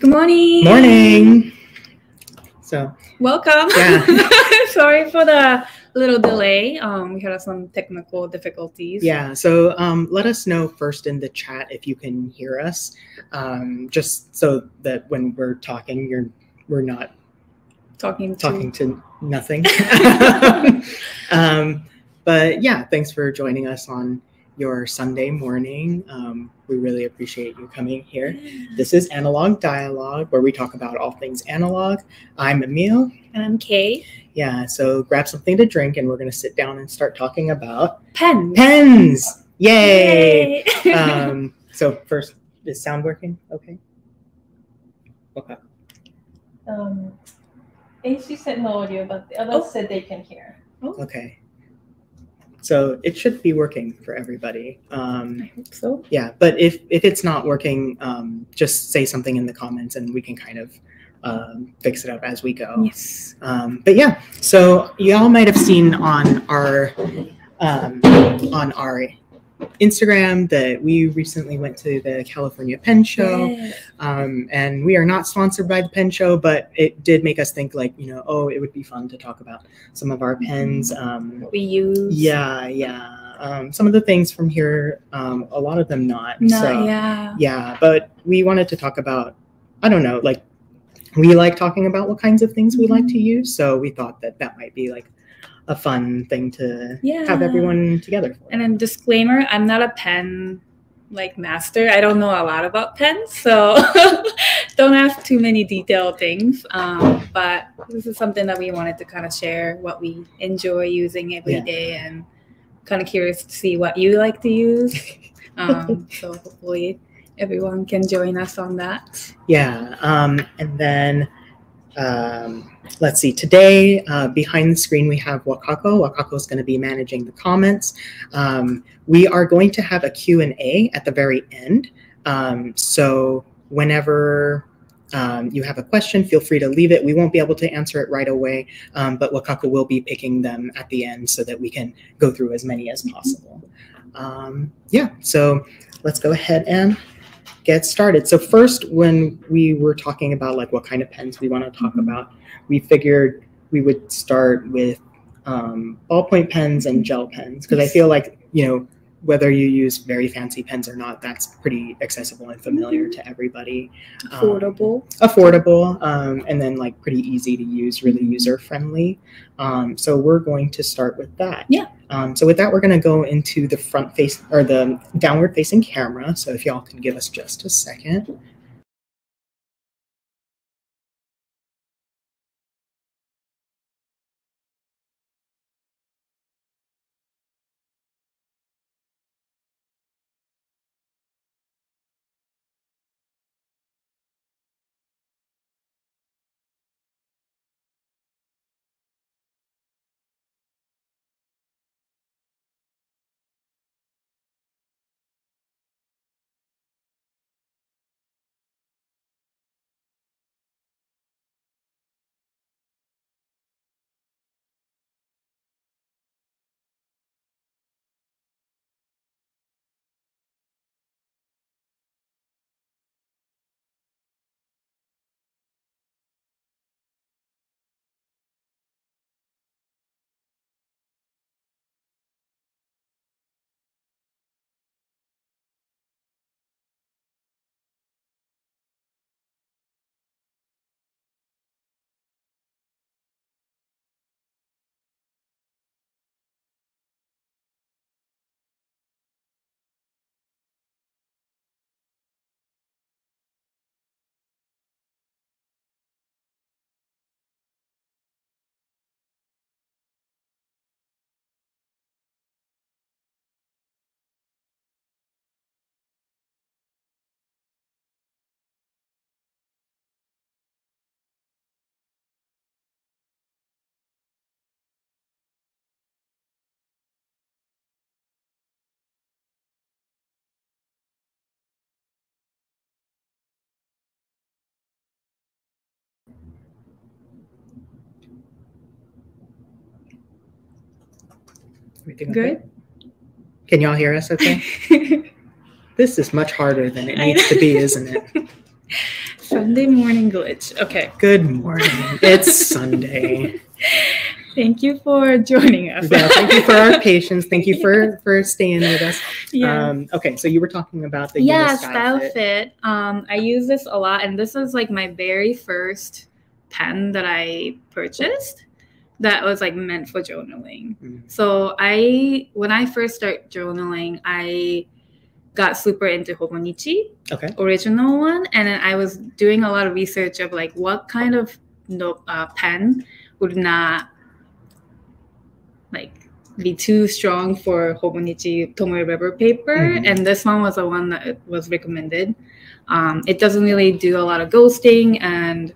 Good morning. Morning. So Welcome. Yeah. Sorry for the little delay. Um, we had some technical difficulties. yeah, so um, let us know first in the chat if you can hear us, um, just so that when we're talking, you're we're not Talking to talking to nothing. um, but yeah, thanks for joining us on your Sunday morning. Um, we really appreciate you coming here. This is Analogue Dialogue, where we talk about all things analog. I'm Emil. And I'm Kei. Yeah, so grab something to drink, and we're going to sit down and start talking about pens. pens. Yay! Yay. um, so first, is sound working? Okay. Okay. Um, AC said no audio, but the others Oh. said they can hear. Okay. So it should be working for everybody. Um, I hope so. yeah, but if if it's not working, um, just say something in the comments, and we can kind of um, fix it up as we go. Yes. Um, but yeah, so y'all might have seen on our um, on our Instagram that we recently went to the California Pen Show, Yeah. um, and we are not sponsored by the Pen Show, but it did make us think like you know, oh, it would be fun to talk about some of our pens. Um, What we use. yeah, yeah. Um, some of the things from here, um, a lot of them not. No, so, yeah. yeah, but we wanted to talk about, I don't know, like we like talking about what kinds of things we like to use. So we thought that that might be like a fun thing to Yeah. have everyone together for. And then disclaimer, I'm not a pen like master. I don't know a lot about pens, so don't ask too many detailed things. Um, but this is something that we wanted to kind of share what we enjoy using every Yeah. day and kind of curious to see what you like to use. Um, so hopefully everyone can join us on that. Yeah. Um, and then um, let's see. Today, uh, behind the screen, we have Wakako. Wakako is going to be managing the comments. Um, we are going to have a Q&A at the very end. Um, so whenever um, you have a question, feel free to leave it. We won't be able to answer it right away, um, but Wakako will be picking them at the end so that we can go through as many as possible. Um, yeah, so let's go ahead and get started. So first, when we were talking about like what kind of pens we want to talk about, we figured we would start with um, ballpoint pens and gel pens because I feel like you know whether you use very fancy pens or not, that's pretty accessible and familiar to everybody. Um, Affordable. affordable, um, and then like pretty easy to use, really user friendly. Um, so we're going to start with that. Yeah. Um, so with that, we're going to go into the front face or the downward facing camera. So if y'all can give us just a second. Everything okay? Good. Can y'all hear us okay? this is much harder than it needs to be, isn't it? Sunday morning glitch. Okay. Good morning. It's Sunday. Thank you for joining us. Yeah, thank you for our patience. Thank you for for staying with us. yeah. Um, okay, so you were talking about the yeah, style fit. fit. Um, I use this a lot, and this is like my very first pen that I purchased that was like meant for journaling. Mm. So I, when I first started journaling, I got super into Hobonichi, Okay. original one, and then I was doing a lot of research of like what kind of no, uh, pen would not like be too strong for Hobonichi Tomoe River paper, Mhm. and this one was the one that was recommended. Um, it doesn't really do a lot of ghosting, and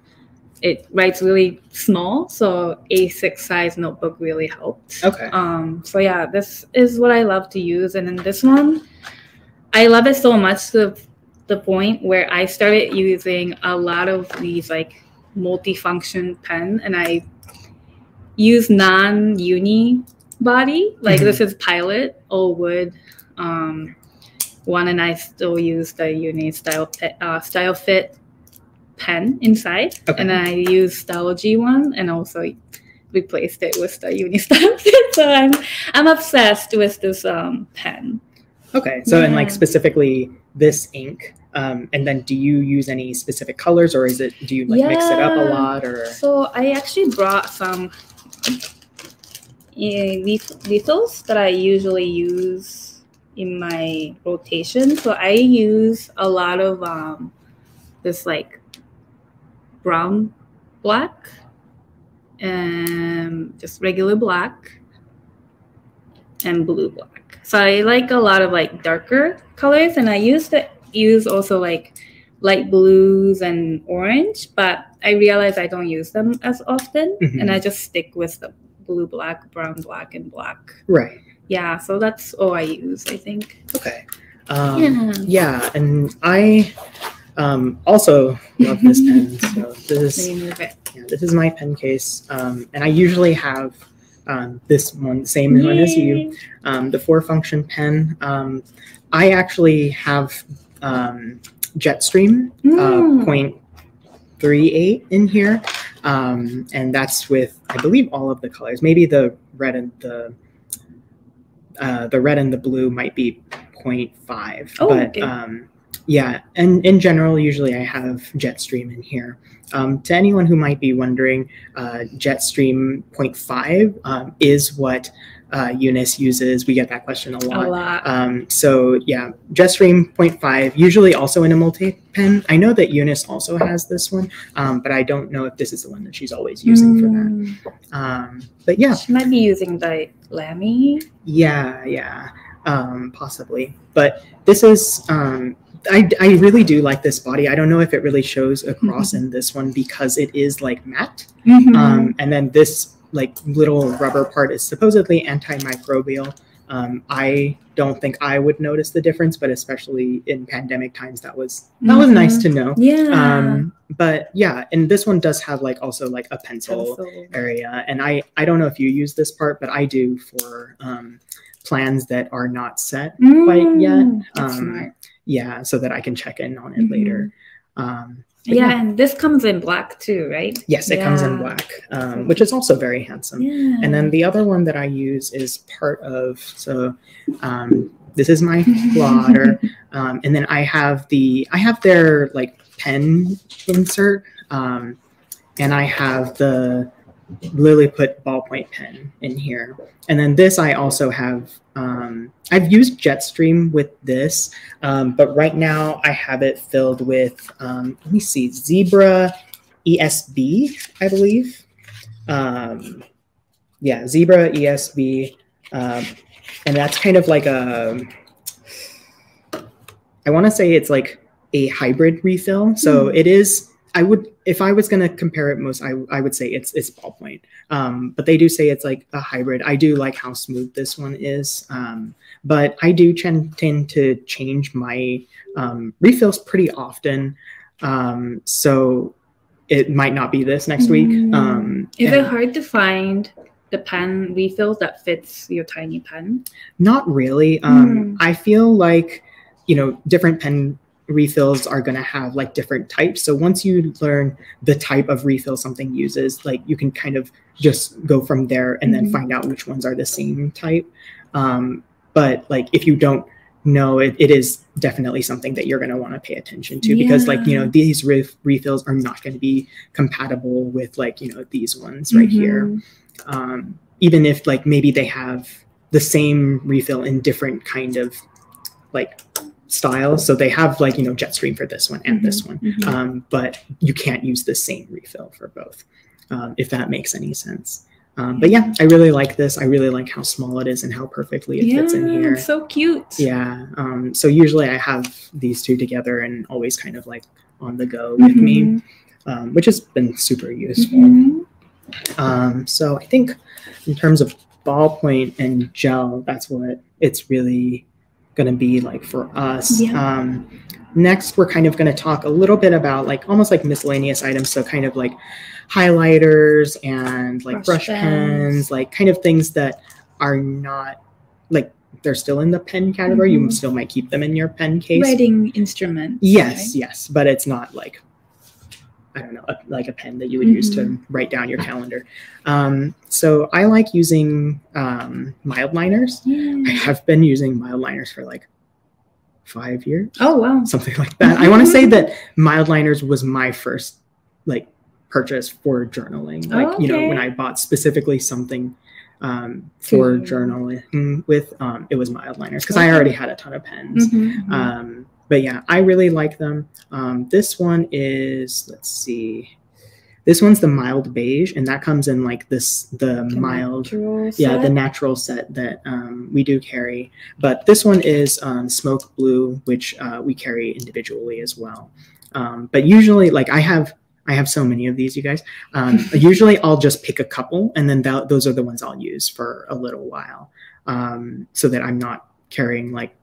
it writes really small, so A6 size notebook really helped. Okay. Um, so yeah, this is what I love to use, and then this one, I love it so much to the point where I started using a lot of these like multi-function pen, and I use non-uni body. Like Mhm. this is Pilot, all wood. Um, one, and I still use the uni style pe- uh, style fit pen inside, Okay. and I use the OG one, and also replaced it with the uni. So I'm I'm obsessed with this um pen. Okay. So and like specifically this ink. Um, and then do you use any specific colors or is it do you like mix it up a lot or So I actually brought some uh, lethals that I usually use in my rotation. So I use a lot of um, this like brown black and just regular black and blue black. So I like a lot of like darker colors and I used to use also like light blues and orange, but I realize I don't use them as often Mhm. and I just stick with the blue, black, brown, black, and black. right? Yeah, so that's all I use, I think. Okay. Um, yeah. yeah, and I um, also love this pen. So this is me move it. Yeah, this is my pen case, um, and I usually have um, this one, same one as you, um, the four function pen. Um, I actually have um, Jetstream Mm. uh, point three eight in here, um, and that's with I believe all of the colors. Maybe the red and the uh, the red and the blue might be 0.5, Oh, but okay. Yeah, and in general, usually I have Jetstream in here. Um, to anyone who might be wondering, uh, Jetstream 0.5 um, is what uh, Eunice uses. We get that question a lot. A lot. Um, so yeah, Jetstream 0.5, usually also in a multi-pen. I know that Eunice also has this one, um, but I don't know if this is the one that she's always using for that. Mm. Um, but yeah, She might be using the Lamy. yeah, yeah, um, possibly. But this is, um, I, I really do like this body. I don't know if it really shows across in this one because it is like matte. Mm-hmm. Um, and then this like little rubber part is supposedly antimicrobial. Um, I don't think I would notice the difference, but especially in pandemic times, that was that was nice to know. yeah. Um, but yeah, and this one does have like also like a pencil Pencil. area, and I I don't know if you use this part, but I do for um, plans that are not set quite yet. Mm, That's Um. Yeah, so that I can check in on it Mhm. later. Um, but Yeah, and this comes in black too, right? Yes, it comes in black, um, which is also very handsome. Yeah. And then the other one that I use is part of, so um, this is my blotter. um, and then I have the, I have their like pen insert. Um, and I have the Liliput ballpoint pen in here. And then this I also have, um, I've used Jetstream with this, um, but right now I have it filled with, um, let me see, Zebra ESB, I believe. Um, yeah, Zebra ESB. Um, and that's kind of like a, I want to say it's like a hybrid refill. So Hmm. it is, I would, if I was going to compare it most, I, I would say it's, it's ballpoint. Um, but they do say it's like a hybrid. I do like how smooth this one is. Um, but I do tend, tend to change my um, refills pretty often. Um, so it might not be this next week. Mm. Um, Is it hard to find the pen refills that fits your tiny pen? Not really. Um, I feel like, you know, different pen refills are going to have like different types. So once you learn the type of refill something uses, like you can kind of just go from there and then Mhm. find out which ones are the same type. Um, but like if you don't know, it, it is definitely something that you're going to want to pay attention to because like you know these ref- refills are not going to be compatible with like you know these ones right here Mhm. um, even if like maybe they have the same refill in different kind of like styles so they have like you know jetstream for this one and this one Mhm. um, but you can't use the same refill for both um, if that makes any sense um, but yeah i really like this i really like how small it is and how perfectly it fits in Yeah, here so cute. yeah um, so usually i have these two together and always kind of like on the go with me Mhm. um, which has been super useful Mhm. um, so I think in terms of ballpoint and gel, that's what it's really going to be like for us. Yeah. Um, next, we're kind of going to talk a little bit about like almost like miscellaneous items. So kind of like highlighters and like brush, Brush pens. like kind of things that are not like they're still in the pen category. You Mhm. still might keep them in your pen case. Writing instrument. Yes, yes, but it's not like I don't know, a, like a pen that you would use to Mhm. write down your calendar. Um, so I like using um, Mildliners. I have been using Mildliners for like five years, Oh wow. something like that. I want to say that Mildliners was my first like purchase for journaling. Like you know when I bought specifically something um, for journaling with, um, it was Mildliners because I already had a ton of pens. Mhm. Um, but yeah, I really like them. Um, this one is, let's see, this one's the mild beige, and that comes in like this, the The mild, natural yeah, the natural set that um, we do carry. But this one is um, smoke blue, which uh, we carry individually as well. Um, but usually, like I have, I have so many of these, you guys. Um, usually, I'll just pick a couple, and then that, those are the ones I'll use for a little while, um, so that I'm not carrying like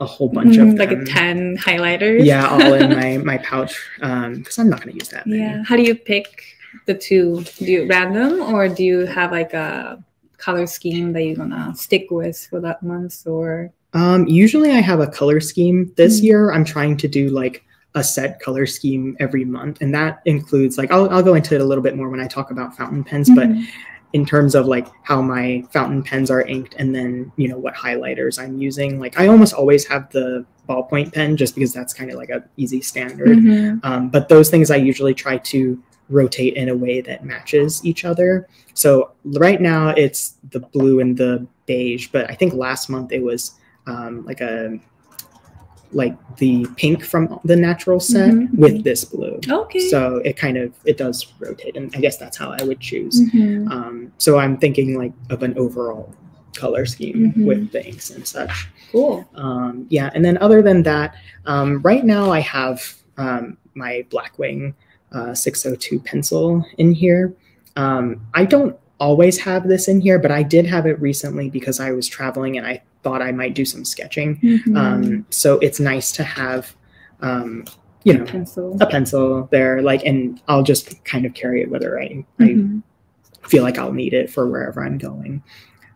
a whole bunch of Mhm, like a 10 highlighters. Yeah, all in my my pouch um because I'm not going to use that many. Yeah. How do you pick the two? Do you random or do you have like a color scheme that you're gonna stick with for that month or Um, usually I have a color scheme. This Mhm. year I'm trying to do like a set color scheme every month, and that includes like I'll I'll go into it a little bit more when I talk about fountain pens, but Mhm. In terms of like how my fountain pens are inked and then you know what highlighters I'm using, like I almost always have the ballpoint pen just because that's kind of like a easy standard. Mhm. Um, but those things I usually try to rotate in a way that matches each other. So right now it's the blue and the beige, but I think last month it was um, like a like the pink from the natural set Mhm. with this blue. Okay. So it kind of it does rotate, and I guess that's how I would choose. Mhm. Um, so I'm thinking like of an overall color scheme Mhm. with the inks and such cool. um, yeah and then other than that um, right now i have um, my blackwing uh, 602 pencil in here um, i don't always have this in here but i did have it recently because i was traveling and i thought i might do some sketching Mhm. um, so it's nice to have um, you know pencil. a pencil there like and i'll just kind of carry it whether i, Mhm. I feel like i'll need it for wherever i'm going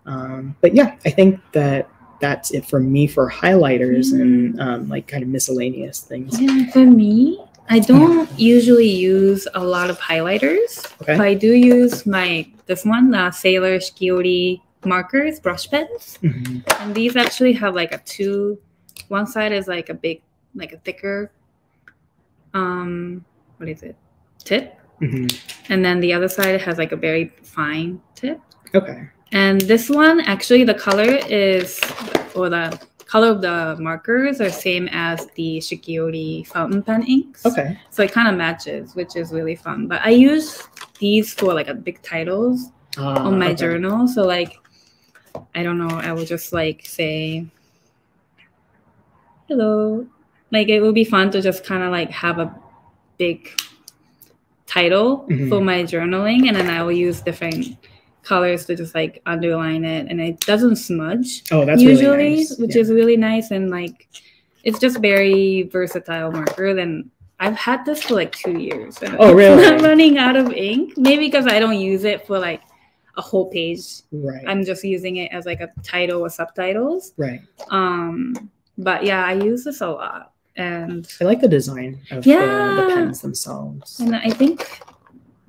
um, but yeah i think that that's it for me for highlighters and um, like kind of miscellaneous things Yeah, for me, I don't usually use a lot of highlighters. Okay. But I do use my this one, uh, Sailor Shikiori markers, brush pens. Mhm. And these actually have like a two. One side is like a big, like a thicker. Um, what is it? Tip, Mhm. and then the other side has like a very fine tip. okay And this one, actually, the color is, or the color of the markers are same as the Shikiori fountain pen inks. okay So it kind of matches, which is really fun. But I use these for like a big titles Ah, on my okay. journal. So like, I don't know. I will just like say, hello. Like it would be fun to just kind of like have a big title Mhm. for my journaling, and then I will use different colors to just like underline it, and it doesn't smudge oh that's usually, really nice. which Yeah. is really nice and like it's just very versatile marker. Then I've had this for like two years. and Oh, really? I'm running out of ink. Maybe because I don't use it for like a whole page. right I'm just using it as like a title or subtitles. right Um, but yeah, I use this a lot. and I like the design of the, the pens themselves. and I think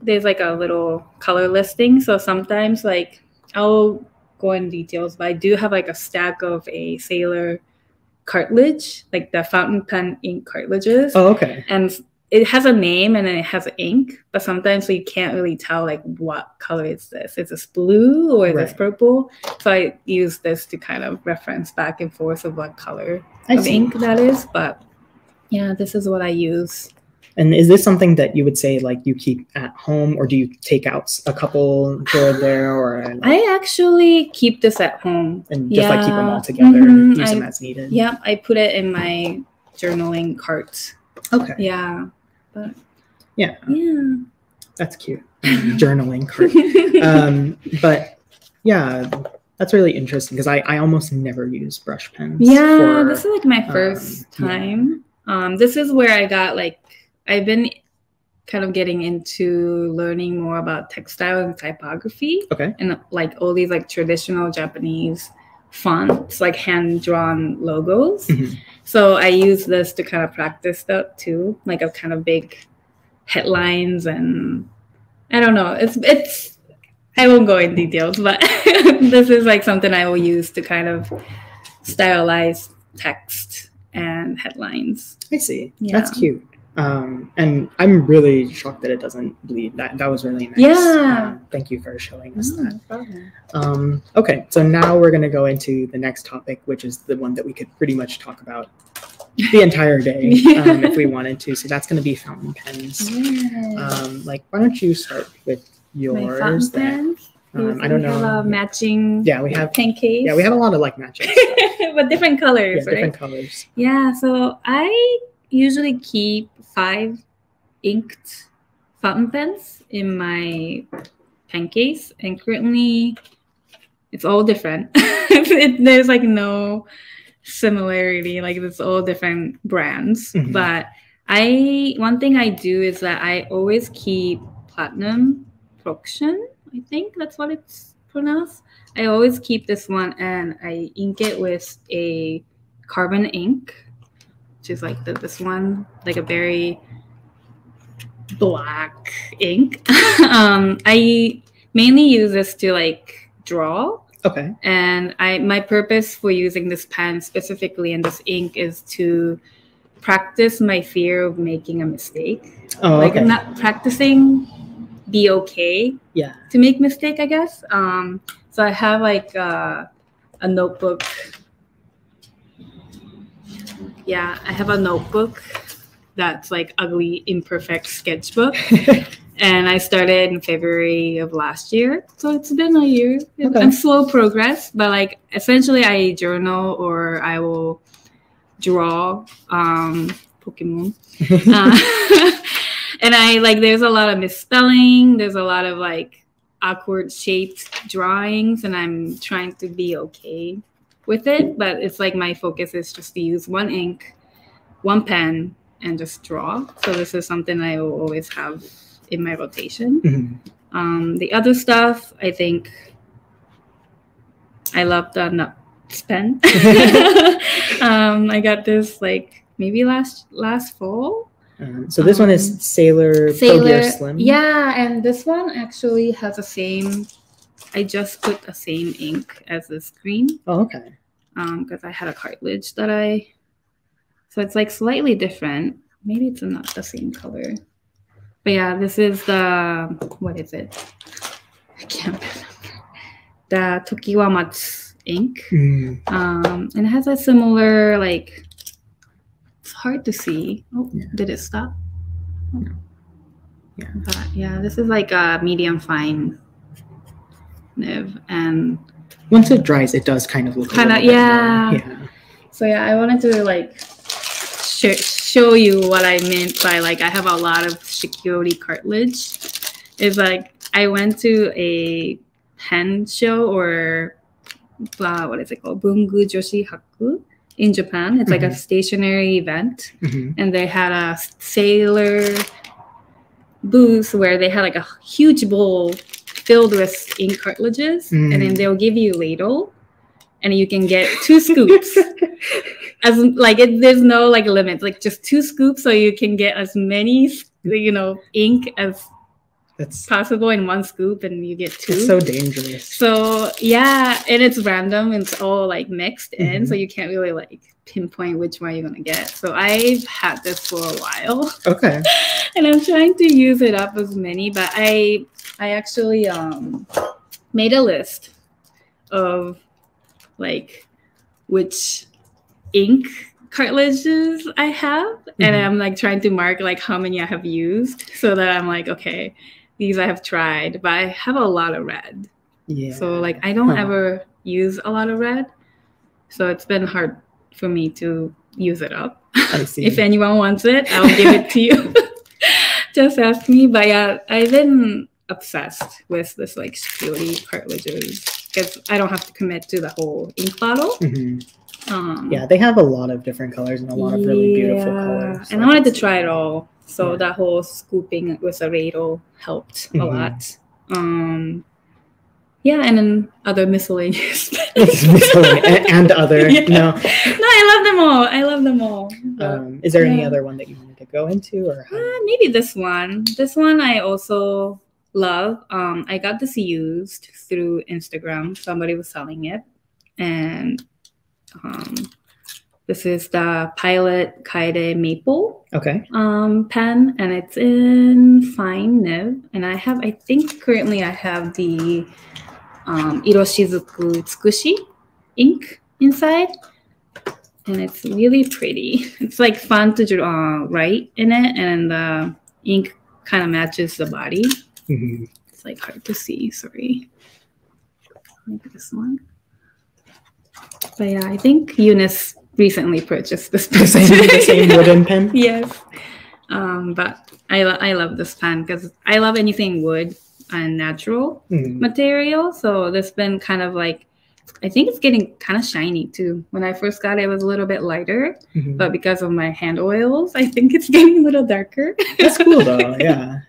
there's like a little color listing. So sometimes like I'll go in details, but I do have like a stack of a Sailor cartridge, like the fountain pen ink cartridges. Oh, okay. and it has a name and then it has ink, but sometimes you can't really tell like what color is this. Is this blue or is this purple? So I use this to kind of reference back and forth of what color I of see. ink that is. But yeah, this is what I use. And is this something that you would say like you keep at home, or do you take out a couple here or there, or like, I actually keep this at home. and just like keep them all together and Mhm, use them as needed? Yeah, I put it in my journaling cart. Okay. Yeah. But Yeah. Yeah. That's cute. Journaling card. um, but yeah, that's really interesting because I, I almost never use brush pens. Yeah, for- this is like my first um, yeah. time. Um, this is where I got like I've been kind of getting into learning more about textile and typography okay. and like all these like traditional Japanese fonts, like hand drawn logos. Mhm. So I use this to kind of practice that too, like a kind of big headlines and I don't know. It's it's I won't go in details, but this is like something I will use to kind of stylize text and headlines. I see. Yeah. That's cute. Um, and I'm really shocked that it doesn't bleed. That that was really nice. Yeah. Um, thank you for showing us that. Um, okay, so now we're going to go into the next topic, which is the one that we could pretty much talk about the entire day um, if we wanted to. So that's going to be fountain pens. Um, like, why don't you start with My yours? pens. Um, I don't We have know. a matching Yeah, we have. pen case. Yeah, we have a lot of like matching, but different yeah, colors, right? different colors. Yeah, so I usually keep five inked fountain pens in my pen case, and currently it's all different. it, there's like no similarity, like it's all different brands. Mhm. But I one thing I do is that I always keep platinum Procyon. I think that's what it's pronounced. I always keep this one and I ink it with a carbon ink, which is like the, this one, like a very black ink. um, I mainly use this to like draw, Okay. and I my purpose for using this pen specifically and this ink is to practice my fear of making a mistake. Oh, like okay. not practicing be okay yeah. to make mistake i guess um so i have like uh, a notebook yeah i have a notebook that's like ugly imperfect sketchbook. And i started in february of last year. So it's been a year. Okay. i'm slow progress but like essentially i journal or i will draw um pokemon. Uh, and I like there's a lot of misspelling. There's a lot of like awkward shaped drawings, and I'm trying to be okay with it. But it's like my focus is just to use one ink, one pen, and just draw. So this is something I will always have in my rotation. Mhm. Um, the other stuff, I think, I love the nuts pen. um, I got this like maybe last last fall. Um, so this one Um, is Sailor, Pro Sailor, Gear Slim. yeah, and this one actually has the same. I just put the same ink as this green Oh, okay. Um because I had a cartridge that I. So it's like slightly different. Maybe it's not the same color, but yeah, this is the what is it? I can't remember. The Tokiwa Matsu ink. Mm, Um, and it has a similar like. It's hard to see. Oh, Yeah. did it stop? Yeah. But yeah, this is like a medium fine nib, and Once it dries, it does kind of look. Bit more- yeah. Yeah. so yeah, I wanted to like sh- show you what I meant by like I have a lot of Shikiori cartridge. It's like I went to a pen show or uh, what is it called, Bungu Joshi Haku in Japan. It's like a Mhm. stationary event. Mhm. and they had a sailor booth where they had like a huge bowl filled with ink cartridges and then Mm. they'll give you a ladle and you can get two scoops. as like it, there's no like limit, like just two scoops, so you can get as many you know ink as That's possible in one scoop, and you get two. it's so dangerous. So yeah, and it's random. It's all like mixed in, so you can't really like pinpoint which one you're gonna get. So I've had this for a while, Okay. and I'm trying to use it up as many. But I I actually um made a list of like which ink cartridges I have, and Mhm. I'm like trying to mark like how many I have used, so that I'm like okay. These I have tried, but I have a lot of red. Yeah. So like I don't Huh. ever use a lot of red. So it's been hard for me to use it up. I see. if anyone wants it, I'll give it to you. Just ask me. But yeah, I've been obsessed with this like Shikiori cartridges because I don't have to commit to the whole ink bottle. Mhm. Um, Yeah, they have a lot of different colors and a lot of really beautiful yeah. colors. And I wanted to try it all. So Yeah. that whole scooping with a radle helped a Mhm. lot. Um, yeah, and then other miscellaneous. and, and other. Yeah. No. No, I love them all. I love them all. But, Um, is there any other one that you wanted to go into, or uh, maybe this one. This one I also love. Um, I got this used through Instagram. Somebody was selling it, and um, this is the Pilot Kaede Maple Okay. um, pen, and it's in fine nib. And I have, I think currently I have the um, Iroshizuku Tsukushi ink inside, and it's really pretty. It's like fun to draw, uh, write in it, and the ink kind of matches the body. Mhm. It's like hard to see. Sorry. Like this one. But yeah, I think Eunice recently purchased this The same, the same wooden pen. yes. Um, but I, lo- I love this pen because I love anything wood and natural Mhm. material. So this pen kind of like, I think it's getting kind of shiny too. When I first got it, it was a little bit lighter, Mhm. but because of my hand oils, I think it's getting a little darker. That's cool though. Yeah.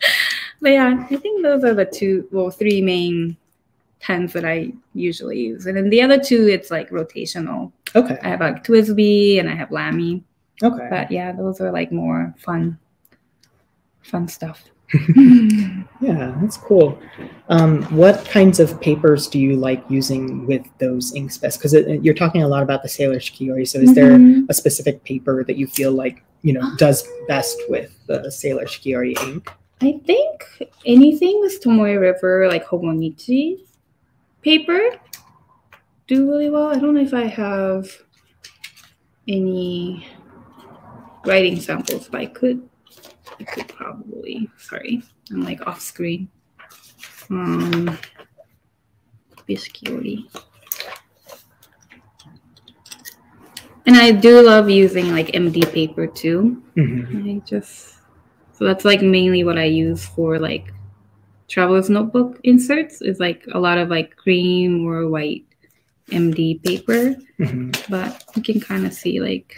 But yeah, I think those are the two, well, three main pens that I usually use. And then the other two, it's like rotational. Okay. I have like TWSBI and I have Lamy. Okay. But yeah, those are like more fun, fun stuff. Yeah, that's cool. Um, what kinds of papers do you like using with those ink specs? Because you're talking a lot about the Sailor Shikiori. So, is there Mhm. a specific paper that you feel like you know does best with the Sailor Shikiori ink? I think anything with Tomoe River, like Hobonichi paper, do really well. I don't know if I have any writing samples, but I could. I could probably. Sorry, I'm like off screen. Um, Biscuity. And I do love using like MD paper too. Mhm. I just so that's like mainly what I use for like traveler's notebook inserts is like a lot of like cream or white MD paper, Mhm. but you can kind of see like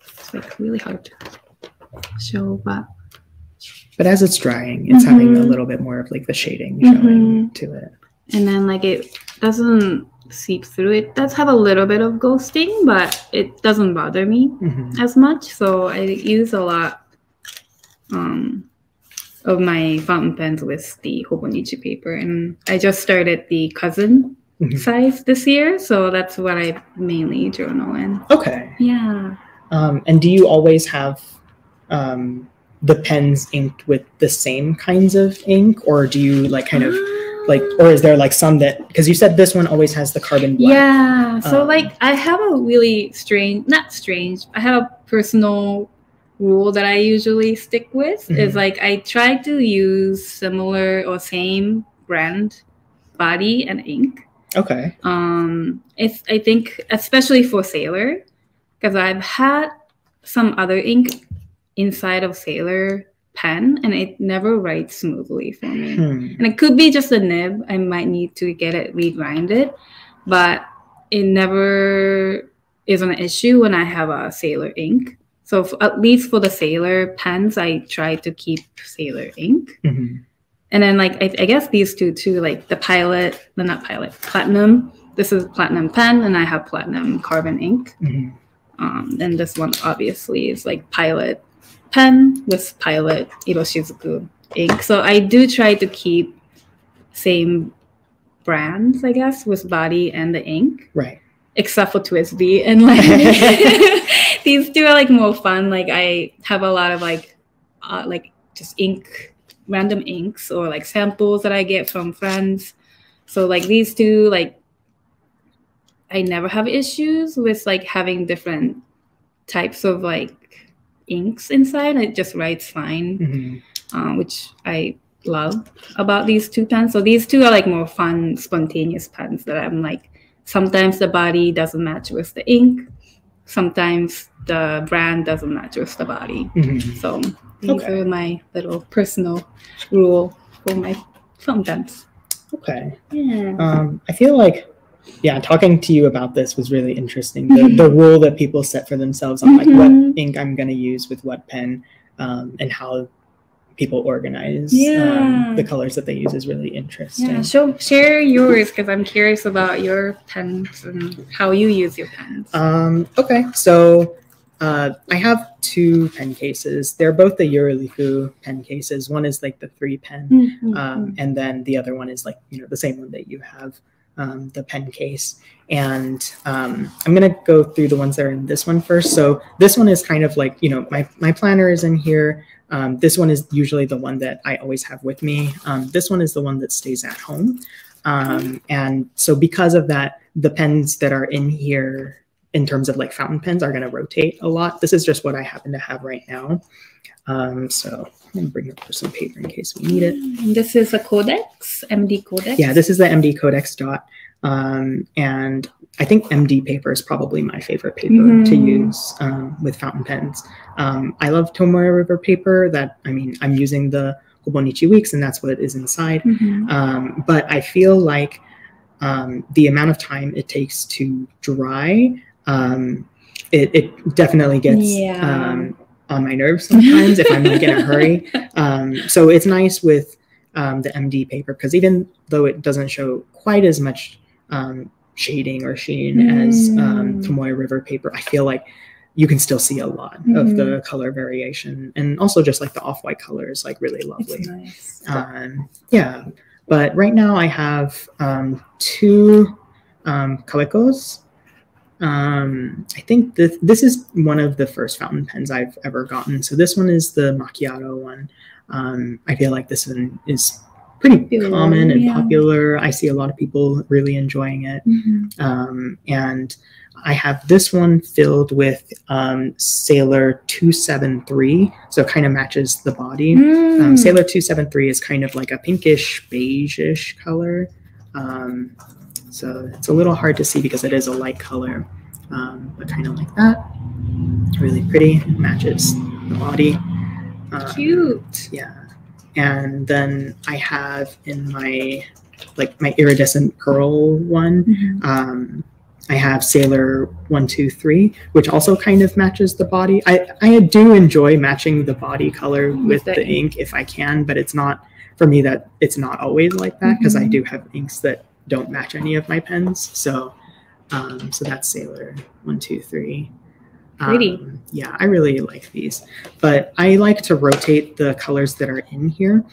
it's like really hard to show, but But as it's drying, it's having a Mhm. little bit more of like the shading showing Mhm. to it. and then like it doesn't seep through. It does have a little bit of ghosting, but it doesn't bother me. Mhm. as much. So I use a lot um, of my fountain pens with the Hobonichi paper. And I just started the cousin Mhm. size this year. So that's what I mainly journal in. Okay. Yeah. Um, and do you always have um, the pens inked with the same kinds of ink, or do you like kind of like, or is there like some that because you said this one always has the carbon black? Yeah. So Um, like I have a really strange, not strange. I have a personal rule that I usually stick with is Mhm. like I try to use similar or same brand body and ink. Okay. Um, it's I think especially for Sailor, because I've had some other ink inside of Sailor pen and it never writes smoothly for me. Hmm. And it could be just a nib. I might need to get it regrinded, but it never is an issue when I have a Sailor ink. So at least for the Sailor pens, I try to keep Sailor ink. Mhm. and then like I, I guess these two too, like the pilot, the not pilot, platinum. This is platinum pen, and I have platinum carbon ink. Mhm. Um, and this one obviously is like pilot pen with pilot Iroshizuku ink. So I do try to keep same brands, I guess, with body and the ink, Right. except for TWSBI. And like these two are like more fun. Like I have a lot of like uh, like just ink, random inks or like samples that I get from friends. So like these two, like I never have issues with like having different types of like inks inside. It just writes fine, Mhm. uh, which I love about these two pens. So these two are like more fun, spontaneous pens that I'm like sometimes the body doesn't match with the ink, sometimes the brand doesn't match with the body. Mhm. So these Okay. are my little personal rule for my fountain pens. Okay. Yeah. Um, I feel like, yeah, talking to you about this was really interesting. The, the rule that people set for themselves on like Mhm. what ink I'm going to use with what pen, um, and how people organize Yeah. um, the colors that they use is really interesting. Yeah, show share yours because I'm curious about your pens and how you use your pens. Um, okay, so uh, I have two pen cases. They're both the Yuruliku pen cases. One is like the three pen, Mhm. um, and then the other one is like you know the same one that you have, um, the pen case. And um, I'm gonna go through the ones that are in this one first. So this one is kind of like you know my my planner is in here. Um, this one is usually the one that I always have with me. Um, this one is the one that stays at home. Um, and so because of that, the pens that are in here in terms of like fountain pens are going to rotate a lot. This is just what I happen to have right now. Um, so I'm going to bring up some paper in case we need it. This is a Codex, MD Codex. Yeah, this is the MD Codex dot. Um, and I think MD paper is probably my favorite paper to Mhm. use um, with fountain pens. Um, I love Tomoe River paper that, I mean, I'm using the Hobonichi Weeks and that's what is inside. Mhm. Um, but I feel like um, the amount of time it takes to dry, um, it, it definitely gets Yeah. um, on my nerves sometimes if I'm like in a hurry. Um, so it's nice with um, the MD paper because even though it doesn't show quite as much um, shading or sheen as um, Mm. Tomoe River paper, I feel like you can still see a lot of the color variation and also just like the off-white color is like really lovely. It's nice. Um, yeah, but right now I have um, two um, Kawecos. Um, I think this this is one of the first fountain pens I've ever gotten. So this one is the macchiato one. Um, I feel like this one is pretty common and yeah. popular. I see a lot of people really enjoying it. Mhm. Um, and I have this one filled with um, Sailor 273. So it kind of matches the body. Um, Mm. Sailor 273 is kind of like a pinkish, beige-ish color. Um, so it's a little hard to see because it is a light color, um, but kind of like that. Really pretty. Matches the body. Um, Cute. yeah. And then I have in my like my iridescent pearl one, Mhm. um, I have Sailor one two three, which also kind of matches the body. I I do enjoy matching the body color With with the ink if I can, but it's not for me that it's not always like that because I Mhm. do have inks that don't match any of my pens. So um, so that's Sailor one two three. Pretty. Um, yeah, I really like these, but I like to rotate the colors that are in here.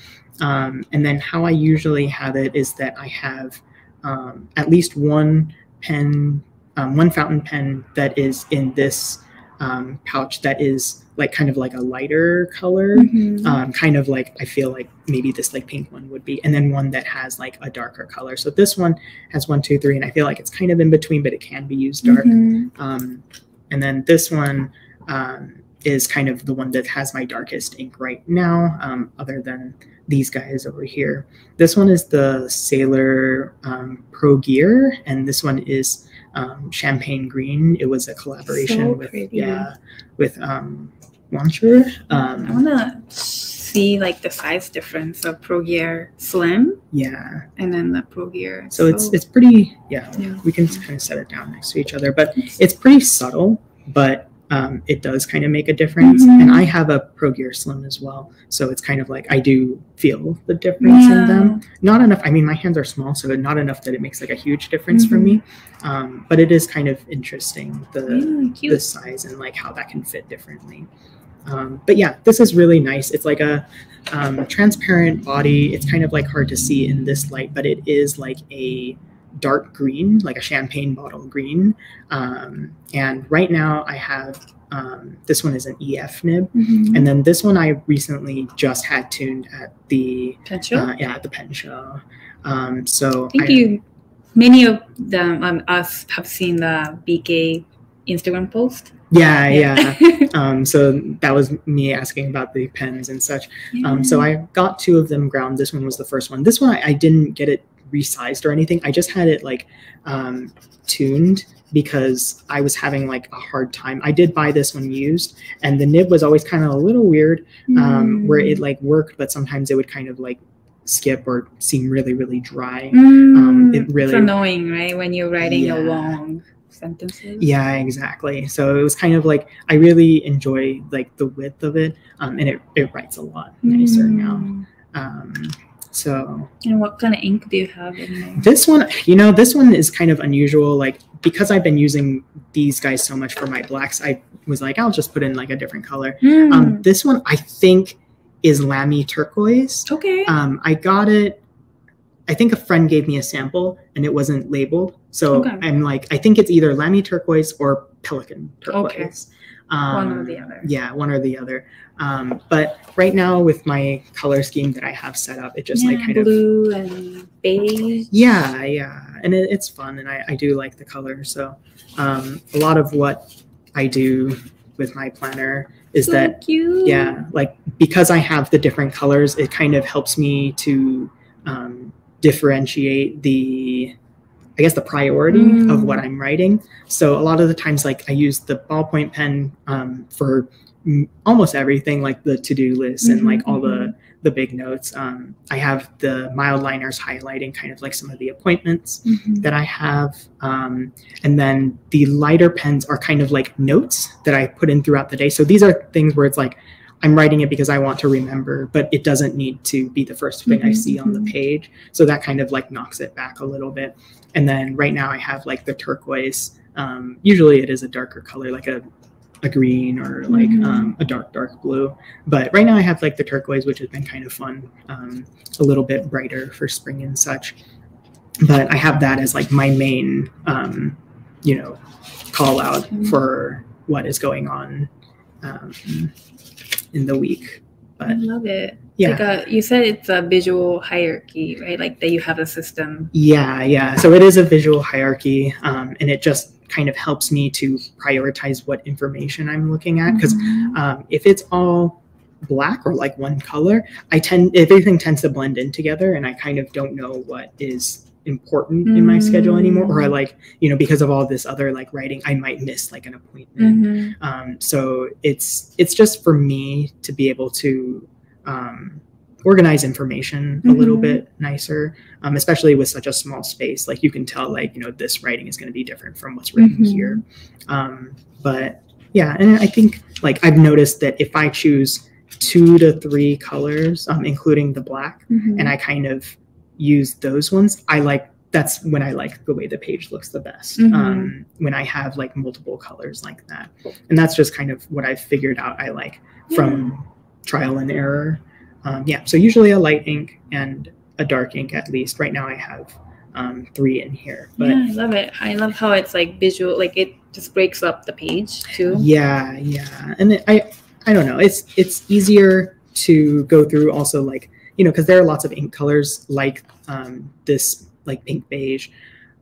Um, and then how I usually have it is that I have um, at least one pen, um, one fountain pen that is in this um, pouch that is like kind of like a lighter color, Mhm. um, kind of like I feel like maybe this like pink one would be, and then one that has like a darker color. So this one has one, two, three, and I feel like it's kind of in between, but it can be used dark. Mhm. Um, and then this one um, is kind of the one that has my darkest ink right now, um, other than these guys over here. This one is the Sailor um, Pro Gear, and this one is um, Champagne Green. It was a collaboration So with yeah with um, Launcher. I Um, wanna see like the size difference of Pro Gear Slim yeah, and then the Pro Gear. so it's it's pretty yeah. Yeah. We can kind of set it down next to each other, but it's pretty subtle, but um, it does kind of make a difference. Mhm. And I have a Pro Gear Slim as well, so it's kind of like I do feel the difference in them. Not enough. I mean, my hands are small, so not enough that it makes like a huge difference for me. Um, but it is kind of interesting the the size and like how that can fit differently. Um, but yeah, this is really nice. It's like a um, transparent body. It's kind of like hard to see in this light, but it is like a dark green, like a champagne bottle green. Um, and right now I have um, this one is an EF nib, Mhm. and then this one I recently just had tuned at the Potential. uh, yeah at the pen show. Um, so thank I- you, many of them, um, us have seen the BK Instagram post. Yeah yeah. um, so that was me asking about the pens and such. Um, so I got two of them ground. This one was the first one. This one I, I didn't get it resized or anything. I just had it like um, tuned because I was having like a hard time. I did buy this one used, and the nib was always kind of a little weird, um, where Mm. it like worked, but sometimes it would kind of like skip or seem really really dry. Mm, um, it really- it's annoying, right? When you're writing Yeah. a long sentences. Yeah, exactly. So it was kind of like I really enjoy like the width of it, um, and it it writes a lot nicer now. Mm. Um, so And what kind of ink do you have in there? This one, you know, this one is kind of unusual. Like because I've been using these guys so much for my blacks, I was like, I'll just put in like a different color. Mm, Um, this one I think is Lamy turquoise. okay. Um, I got it. I think a friend gave me a sample and it wasn't labeled, so Okay. I'm like, I think it's either Lamy turquoise or Pelikan turquoise. Okay. Um, One or the other. Yeah, one or the other. Um, but right now with my color scheme that I have set up, it just like Yeah, kind of blue and beige. yeah yeah and it, it's fun and I, I do like the color so um, a lot of what i do with my planner is so that cute. yeah like because i have the different colors it kind of helps me to um, differentiate the i guess the priority of Mm. what i'm writing. So a lot of the times like i use the ballpoint pen um, for mm, almost everything like the to-do list and like Mhm, all the the big notes. Um, i have the Mildliners highlighting kind of like some of the appointments Mhm. that i have. Um, and then the lighter pens are kind of like notes that i put in throughout the day. So these are things where it's like i'm writing it because i want to remember but it doesn't need to be the first thing i Mhm, see on the mhm. page. So that kind of like knocks it back a little bit and then right now i have like the turquoise um, usually it is a darker color like a a green or like Mhm. um, a dark dark blue but right now i have like the turquoise which has been kind of fun um, a little bit brighter for spring and such but i have that as like my main um, you know call out Mhm. for what is going on um, in the week I but love it. Yeah Like a, you said it's a visual hierarchy, right? Like that you have a system. Yeah, yeah. So it is a visual hierarchy, um, and it just kind of helps me to prioritize what information I'm looking at. Because Mhm. um, if it's all black or like one color, I tend everything tends to blend in together, and I kind of don't know what is important in my schedule anymore. Or I Mm. like you know because of all this other like writing, I might miss like an appointment. Mhm. Um, so it's it's just for me to be able to um, organize information a little Mhm. bit nicer, um, especially with such a small space. Like you can tell, like you know, this writing is going to be different from what's written Mhm. here. Um, but yeah, and I think like I've noticed that if I choose two to three colors, um, including the black, Mhm. and I kind of use those ones, I like that's when I like the way the page looks the best. Mhm. Um, when I have like multiple colors like that, and that's just kind of what I've figured out. I like from trial and error. Um, yeah, so usually a light ink and a dark ink at least. Right now I have um, three in here, but yeah, I love it. I love how it's like visual, like it just breaks up the page too. Yeah, yeah, and it, I I don't know. It's it's easier to go through also like you know because there are lots of ink colors like um, this like pink beige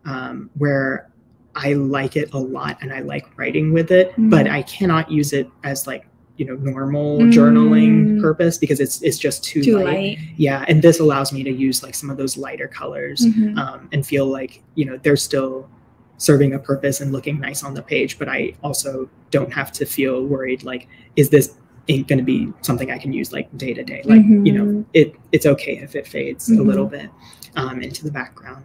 um, where I like it a lot and I like writing with it, but Mm. I cannot use it as like you know normal Mm. journaling purpose because it's it's just too, Too light. light. Yeah, and this allows me to use like some of those lighter colors Mhm. um, and feel like you know they're still serving a purpose and looking nice on the page but i also don't have to feel worried like is this ink going to be something i can use like day to day like you know Mhm. it it's okay if it fades a Mhm. little bit um, into the background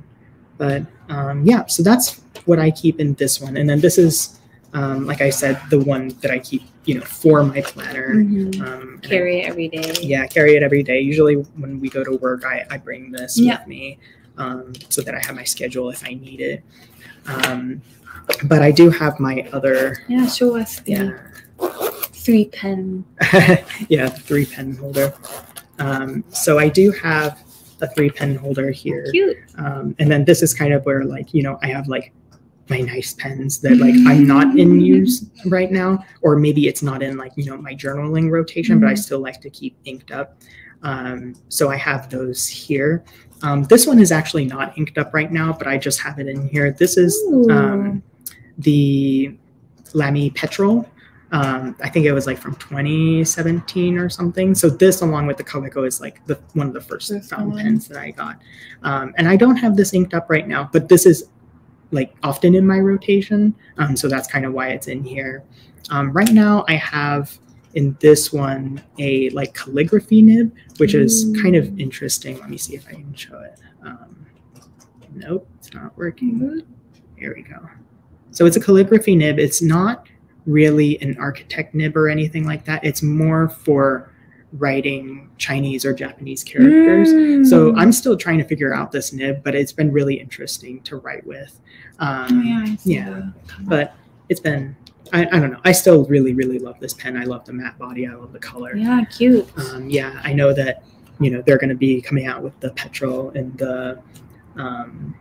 but um, yeah so that's what i keep in this one and then this is um, like I said, the one that I keep, you know, for my planner. Mhm. Um, and I- Carry it every day. yeah, carry it every day. Usually when we go to work, I, I bring this Yeah. with me um, so that I have my schedule if I need it. Um, but I do have my other, Yeah, show us the yeah, three pen. yeah, three pen holder. Um, so I do have a three pen holder here. Cute. Um, and then this is kind of where like, you know, I have like my nice pens that like I'm not in use right now, or maybe it's not in like, you know, my journaling rotation, but I Mhm. still like to keep inked up. Um, so I have those here. Um, this one is actually not inked up right now, but I just have it in here. This is um, the Lamy Petrol. Um, I think it was like from 2017 or something. So this, along with the Kaweco, is like the one of the first First fountain pens that I got. Um, and I don't have this inked up right now, but this is like often in my rotation. Um, so that's kind of why it's in here. Um, right now, I have in this one a like calligraphy nib, which is kind of interesting. Let me see if I can show it. Um, nope, it's not working. Here we go. So it's a calligraphy nib. It's not really an architect nib or anything like that. It's more for writing Chinese or Japanese characters. So Mm. I'm still trying to figure out this nib, but it's been really interesting to write with. Um, Oh, yeah, yeah, but it's been, I, I don't know. I still really, really love this pen. I love the matte body. I love the color. Yeah, cute. Um, yeah, I know that, you know, they're going to be coming out with the petrol and the, um,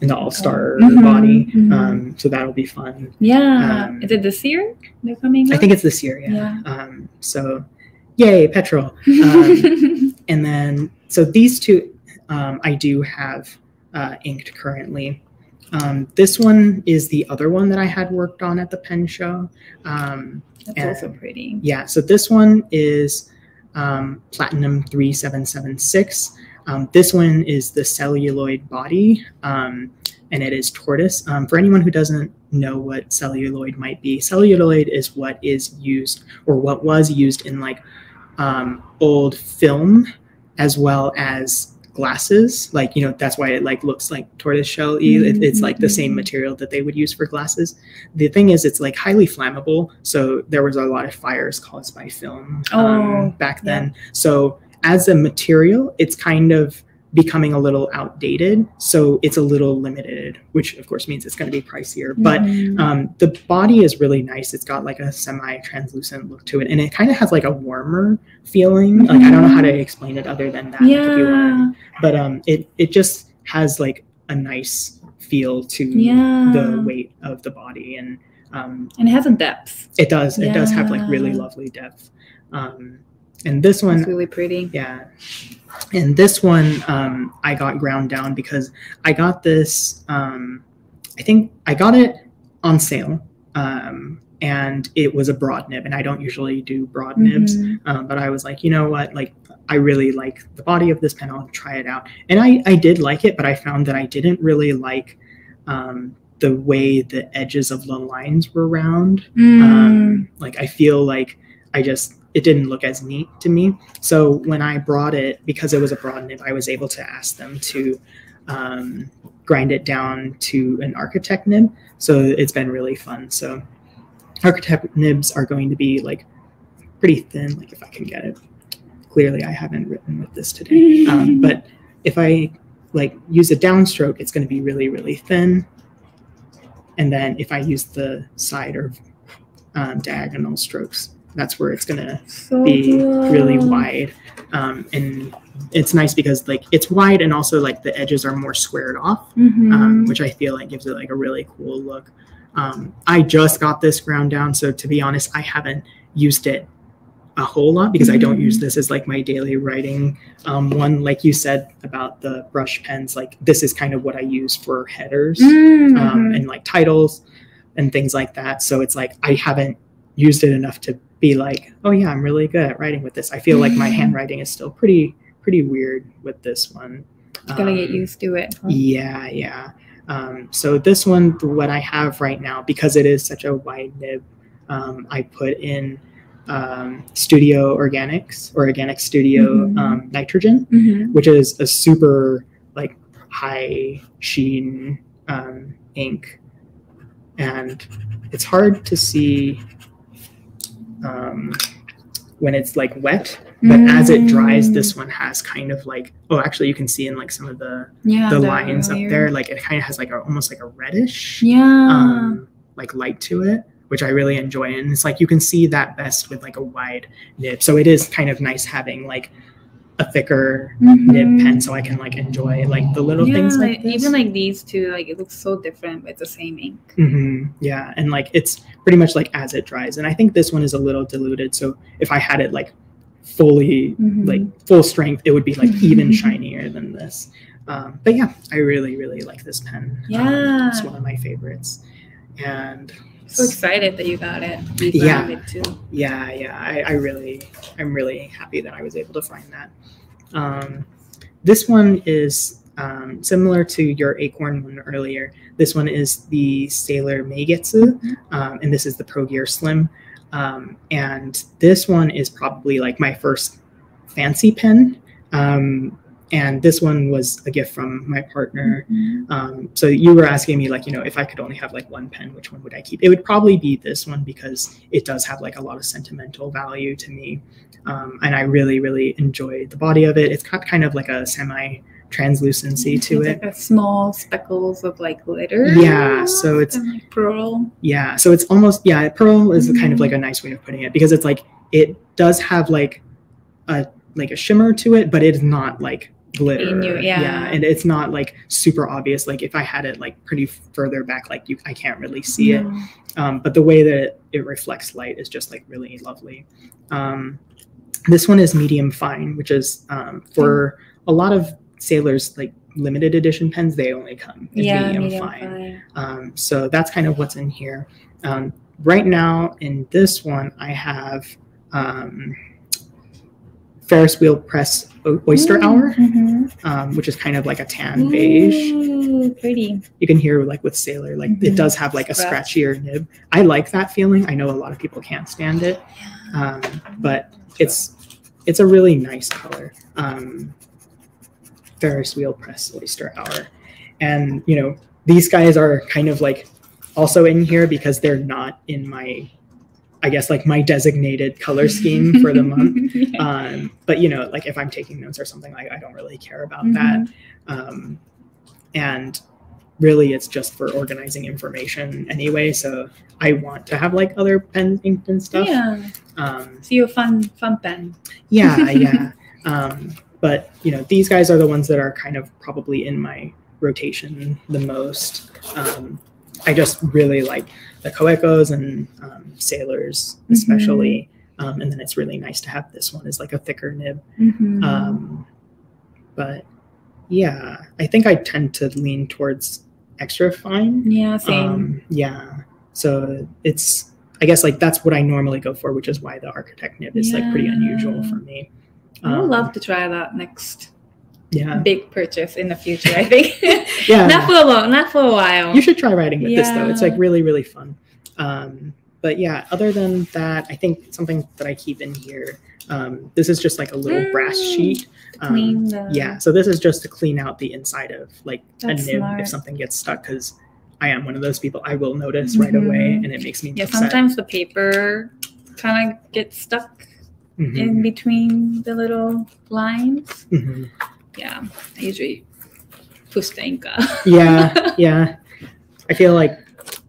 and the all-star Mhm, body. mhm. Um, so that'll be fun. Yeah. um, Is it this year they're coming I think it's this year. Yeah. Yeah. Um, so yay, petrol. Um, and then so these two um, I do have uh, inked currently. Um, this one is the other one that I had worked on at the pen show. Um, That's and- also pretty. yeah, so this one is um, Platinum 3776. Um, this one is the celluloid body, um, and it is tortoise. Um, for anyone who doesn't know what celluloid might be, celluloid is what is used or what was used in like um, old film as well as glasses. Like you know that's why it like looks like tortoise shell it, it's like the same material that they would use for glasses. The thing is it's like highly flammable so there was a lot of fires caused by film um, Oh, back then. So as a material it's kind of becoming a little outdated so it's a little limited which of course means it's going to be pricier but Mhm. um, the body is really nice. It's got like a semi-translucent look to it, and it kind of has like a warmer feeling. Like I don't know how to explain it other than that. yeah. but um, it it just has like a nice feel to Yeah. the weight of the body, and um, And it has a depth. it does it does have like really lovely depth. Um, and this one, It's really pretty. yeah. And this one, um, I got ground down because I got this. Um, I think I got it on sale, um, and it was a broad nib, and I don't usually do broad nibs. Mhm. Um, but I was like, you know what? Like, I really like the body of this pen. I'll try it out, and I I did like it, but I found that I didn't really like um, the way the edges of the lines were round Mm. um, like i feel like i just it didn't look as neat to me. So when i brought it because it was a broad nib i was able to ask them to um, grind it down to an architect nib. So it's been really fun. So architect nibs are going to be like pretty thin like if i can get it. Clearly i haven't written with this today. Um, but if i like use a downstroke it's going to be really really thin. And then if i use the side or um, diagonal strokes that's where it's going to so be really wide um, and it's nice because like it's wide and also like the edges are more squared off Mhm. um, which i feel like gives it like a really cool look um, i just got this ground down so to be honest i haven't used it a whole lot because i don't use this as like my daily writing um, one like you said about the brush pens like this is kind of what i use for headers Mhm. um, and like titles and things like that. So it's like I haven't used it enough to be like, oh yeah, I'm really good at writing with this. I feel like my Mm. handwriting is still pretty pretty weird with this one. Gotta get Um, used to it. huh? Yeah, yeah. Um, so this one, what I have right now, because it is such a wide nib, um, I put in um, Studio Organics or Organic Studio Mhm. um, Nitrogen Mhm. which is a super like high sheen um, ink and it's hard to see um, when it's like wet. But as it dries, Mm. this one has kind of like oh, actually, you can see in like some of the Yeah. the lines up there, like it kind of has like a, almost like a reddish Yeah. um, like light to it, which I really enjoy. And it's like you can see that best with like a wide nib. So it is kind of nice having like a thicker nib Mhm. pen so I can like enjoy like the little yeah, things like this. even like these two, like it looks so different with the same ink. hmm Yeah, and like it's pretty much like as it dries. And I think this one is a little diluted. So if I had it like fully Mhm. like full strength, it would be like even shinier than this. Um, but yeah, I really really like this pen. Um, Yeah. it's one of my favorites. And so excited that you got it. Yeah. it too. yeah yeah I, I really i'm really happy that i was able to find that um, this one is um, similar to your acorn one earlier this one is the sailor meigetsu um, and this is the pro gear slim um, and this one is probably like my first fancy pen um, and this one was a gift from my partner Mhm. um, so you were asking me like, you know, if I could only have like one pen, which one would I keep? It would probably be this one because it does have like a lot of sentimental value to me. Um, and I really, really enjoy the body of it. It's got kind of like a semi translucency to It's it. Like a small speckles of like glitter. Yeah, so it's- like pearl. Yeah. So it's almost, yeah, pearl is kind of like a nice way of putting it because it's like, it does have like a, like a shimmer to it, but it's not like glitter. You- yeah. And it's not like super obvious. Like if I had it like pretty further back, like you, I can't really see it. Um, but the way that it reflects light is just like really lovely. Um, this one is medium fine, which is um, for a lot of sailors like limited edition pens. They only come in Yeah, medium, medium fine. fine. Um, so that's kind of what's in here. Um, right now in this one, I have um, Ferris wheel press oyster hour, Mhm. um, which is kind of like a tan beige Ooh, pretty. you can hear like with sailor like it Mhm. does have like a Scratch. scratchier nib i like that feeling i know a lot of people can't stand it um, but it's it's a really nice color um, ferris wheel press oyster hour and you know these guys are kind of like also in here because they're not in my i guess like my designated color scheme for the month Yeah. um, but you know like if i'm taking notes or something like i don't really care about Mhm. that um, and really it's just for organizing information anyway so i want to have like other pen ink and stuff Yeah. um, So you're fun, fun pen. yeah yeah um, but you know these guys are the ones that are kind of probably in my rotation the most um, i just really like the Kawecos and um, sailors especially um, and then it's really nice to have this one as like a thicker nib Mhm. um, but yeah, I think I tend to lean towards extra fine. yeah, same. Um, yeah. So it's, I guess, like that's what I normally go for, which is why the architect nib is like pretty unusual for me. I would Um, love to try that next Yeah. big purchase in the future. I think. Yeah. not for a long, not for a while. You should try writing with this though. It's like really, really fun. Um, but yeah, other than that, I think something that I keep in here. Um, this is just like a little brass Mm. sheet. Um, the. yeah so this is just to clean out the inside of like That's a nib smart. if something gets stuck because i am one of those people i will notice right away Mhm. and it makes me Yeah. upset. Sometimes the paper kind of gets stuck Mhm, in between the little lines. mhm. Yeah. I usually push the ink out. yeah yeah i feel like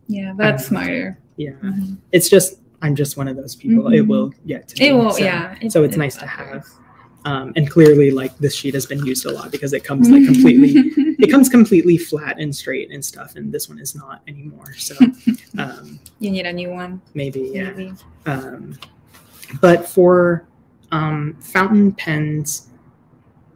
yeah, that's Um, smarter. yeah Mhm. it's just i'm just one of those people it Mhm. will get to me It will. so, yeah. it- so it's it nice to have um, and clearly like this sheet has been used a lot because it comes like completely it comes completely flat and straight and stuff and this one is not anymore so um, you need a new one. maybe yeah Maybe. Um, but for um, fountain pens,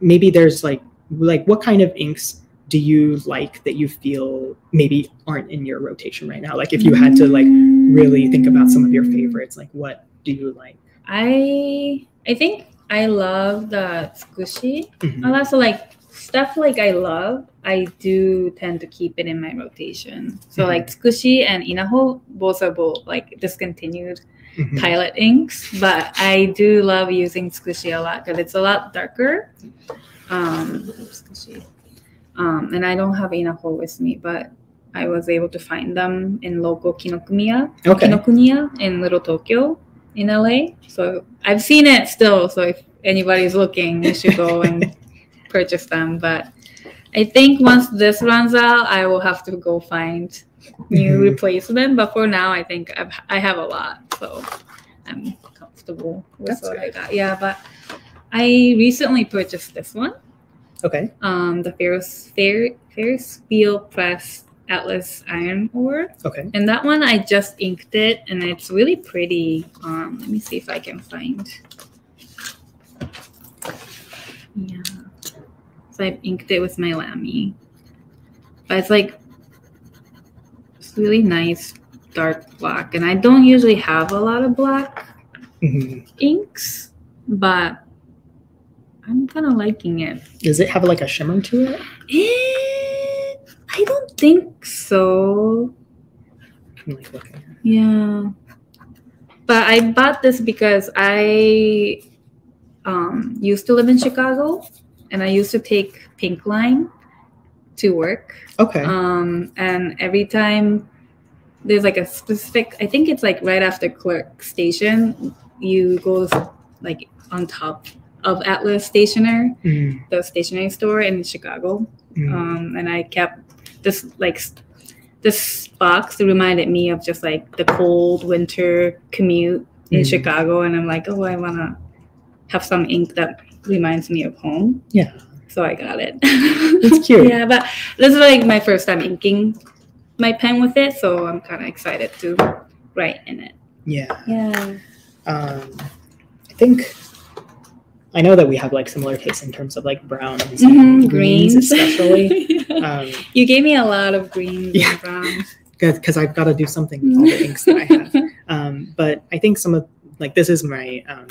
maybe there's like like what kind of inks do you like that you feel maybe aren't in your rotation right now? Like if you had to like really think about some of your favorites, like what do you like? I I think I love the squishy. Mhm. And also like stuff like I love, I do tend to keep it in my rotation. So Mhm. like squishy and inaho, both are both like discontinued Mhm. pilot inks, but I do love using squishy a lot because it's a lot darker. Um, squishy. Um, and I don't have inaho with me, but I was able to find them in local Kinokuniya, Okay. Kinokuniya in Little Tokyo in LA. So I've seen it still. So if anybody's looking, you should go and purchase them. But I think once this runs out, I will have to go find new Mhm. replacement. But for now, I think I've, I have a lot. So I'm comfortable with That's what I good. got. Yeah, but I recently purchased this one Okay. um, the Ferris, Fer- Ferris wheel press Atlas iron ore. Okay. And that one I just inked it and it's really pretty. Um, let me see if I can find. Yeah. So I inked it with my Lamy. But it's like it's really nice dark black. And I don't usually have a lot of black Mhm. inks, but I'm kind of liking it. Does it have like a shimmer to it? Eh, I don't think so. Like it. Yeah. But I bought this because I um, used to live in Chicago and I used to take Pink Line to work. Okay. Um, and every time there's like a specific, I think it's like right after Clark Station, you go like on top of Atlas Stationer, Mhm. the stationery store in Chicago. Mhm. um, and I kept this like this box reminded me of just like the cold winter commute in Mhm. Chicago, and I'm like, oh, I wanna have some ink that reminds me of home. Yeah. So I got it. It's cute. yeah, but this is like my first time inking my pen with it, so I'm kind of excited to write in it. yeah. Yeah. Um, I think I know that we have like similar tastes in terms of like browns and Mhm, greens, especially. Yeah. Um, you gave me a lot of greens Yeah. and browns. because I've got to do something with all the inks that I have. Um, but I think some of like this is my um,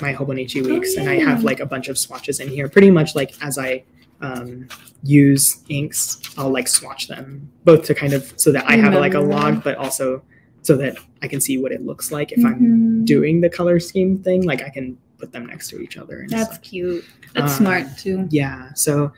my Hobonichi weeks, and I have like a bunch of swatches in here. Pretty much like as I um, use inks, I'll like swatch them both to kind of so that I have like a log, but also so that I can see what it looks like if I'm Mhm. doing the color scheme thing. Like I can put them next to each other. And That's stuff. cute. That's Um, smart too. Yeah. So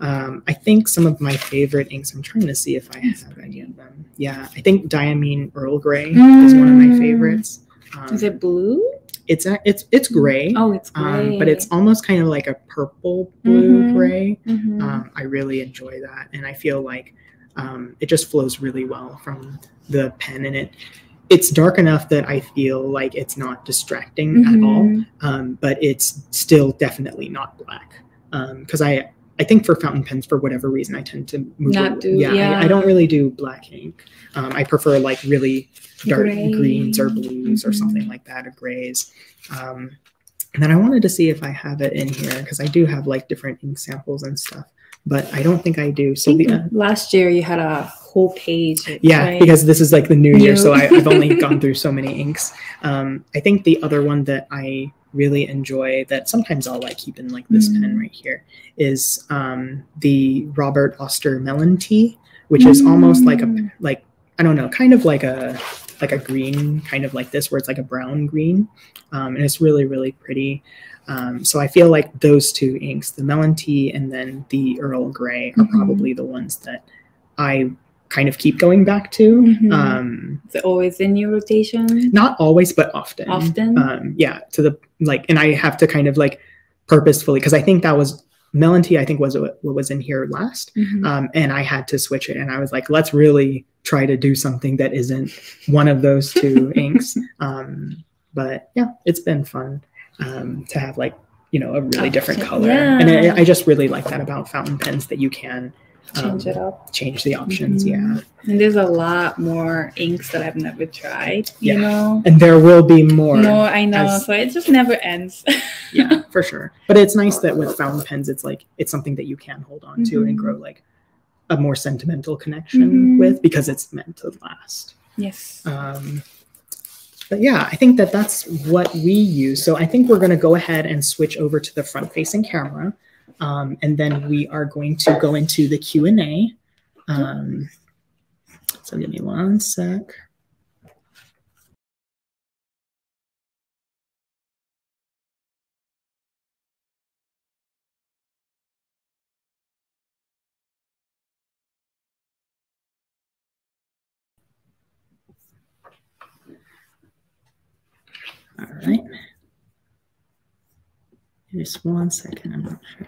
um, I think some of my favorite inks, I'm trying to see if I That's have any of them. Yeah. I think Diamine Earl Grey is one of my Mm. favorites. Um, Is it blue? It's it's it's gray, Oh, it's gray. um, but it's almost kind of like a purple blue Mhm. gray. Mhm. Um, I really enjoy that, and I feel like um, it just flows really well from the pen, and it it's dark enough that I feel like it's not distracting at all um, but it's still definitely not black. Because I I think for fountain pens, for whatever reason, I tend to move. Not away- do- yeah, yeah. I, I don't really do black ink. Um, I prefer like really dark Gray. greens or blues or Mhm. something like that, or grays. Um, and then I wanted to see if I have it in here because I do have like different ink samples and stuff, but I don't think I do. I So think the uh, last year you had a whole page. yeah, right? because this is like the new, year, so I, I've only gone through so many inks. Um, I think the other one that I really enjoy that sometimes I'll like keep in like this Mm. pen right here is um, the Robert Oster Melon Tea, which is almost like a Mm. like I don't know, kind of like a like a green, kind of like this, where it's like a brown green, um, and it's really really pretty. Um, so I feel like those two inks, the Melon Tea and then the Earl Grey, are Mhm. probably the ones that I kind of keep going back to. Mhm. Um, Is it always in your rotation? not always, but often. Often? Um, yeah. To the like, and I have to kind of like purposefully because I think that was Melon Tea. I think was what was in here last, Mhm. um, and I had to switch it. And I was like, let's really try to do something that isn't one of those two inks. Um, but yeah, it's been fun um, to have like you know a really different Option- color, and. I, I just really like that about fountain pens that you can Change um, it up. change the options. Mhm. Yeah. And there's a lot more inks that I've never tried. You Yeah. know. and there will be more. No, I know. as- so it just never ends. yeah, for sure. But it's nice that with fountain pens, it's like it's something that you can hold on to and Mhm. grow like a more sentimental connection Mhm. with because it's meant to last. yes. Um, but yeah, I think that that's what we use. So I think we're going to go ahead and switch over to the front-facing camera, um, and then we are going to go into the Q and A. Um, so give me one sec. All right. Just one second, I'm not sure.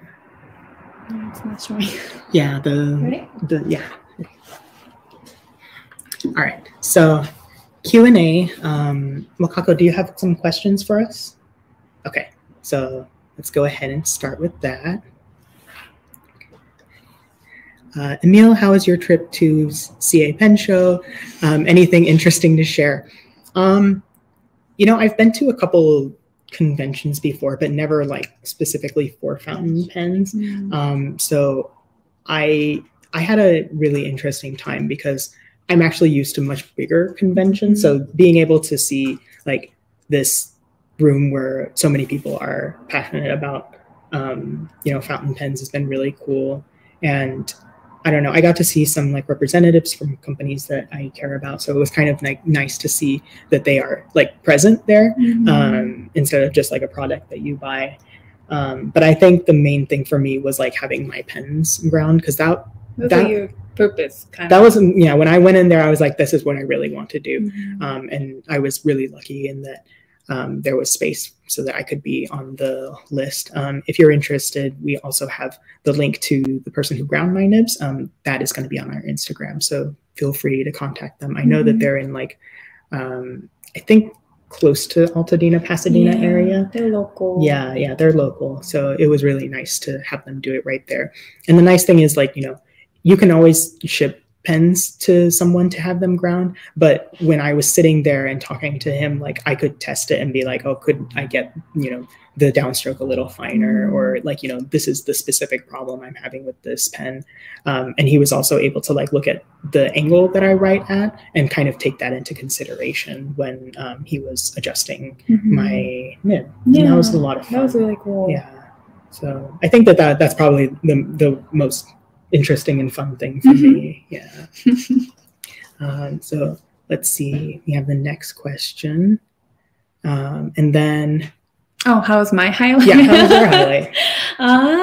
Yeah, the, the yeah. All right, so Q&A. Um, Wakako, do you have some questions for us? Okay, so let's go ahead and start with that. Uh, Emil, how was your trip to CA Pen Show? Um, anything interesting to share? Um, you know, I've been to a couple conventions before, but never like specifically for fountain pens. Um, so I I had a really interesting time because I'm actually used to much bigger conventions. So being able to see like this room where so many people are passionate about um, you know fountain pens has been really cool. And I don't know, I got to see some like representatives from companies that I care about. So it was kind of like nice to see that they are like present there Mhm. um, instead of just like a product that you buy. Um, but I think the main thing for me was like having my pens ground because that Those that- your purpose kind that of. was yeah when I went in there I was like this is what I really want to do Mhm. um, and I was really lucky in that um, there was space so that I could be on the list. Um, if you're interested, we also have the link to the person who ground my nibs. Um, that is going to be on our Instagram, so feel free to contact them. I know that Mhm. they're in like um, I think close to Altadena, Pasadena Yeah, area. They're local. Yeah, yeah, they're local. So it was really nice to have them do it right there. And the nice thing is, like, you know, you can always ship pens to someone to have them ground. But when I was sitting there and talking to him, like, I could test it and be like, oh, could I get, you know, the downstroke a little finer? Mm. Or, like, you know, this is the specific problem I'm having with this pen. Um, and he was also able to, like, look at the angle that I write at and kind of take that into consideration when um, he was adjusting Mhm. my nib. And that was a lot of fun. That was really cool. Yeah. So I think that, that that's probably the the most interesting and fun thing for Mhm. me. Yeah. um, so let's see. We have the next question, um, and then Oh, how was my highlight? yeah, how was your highlight? Um,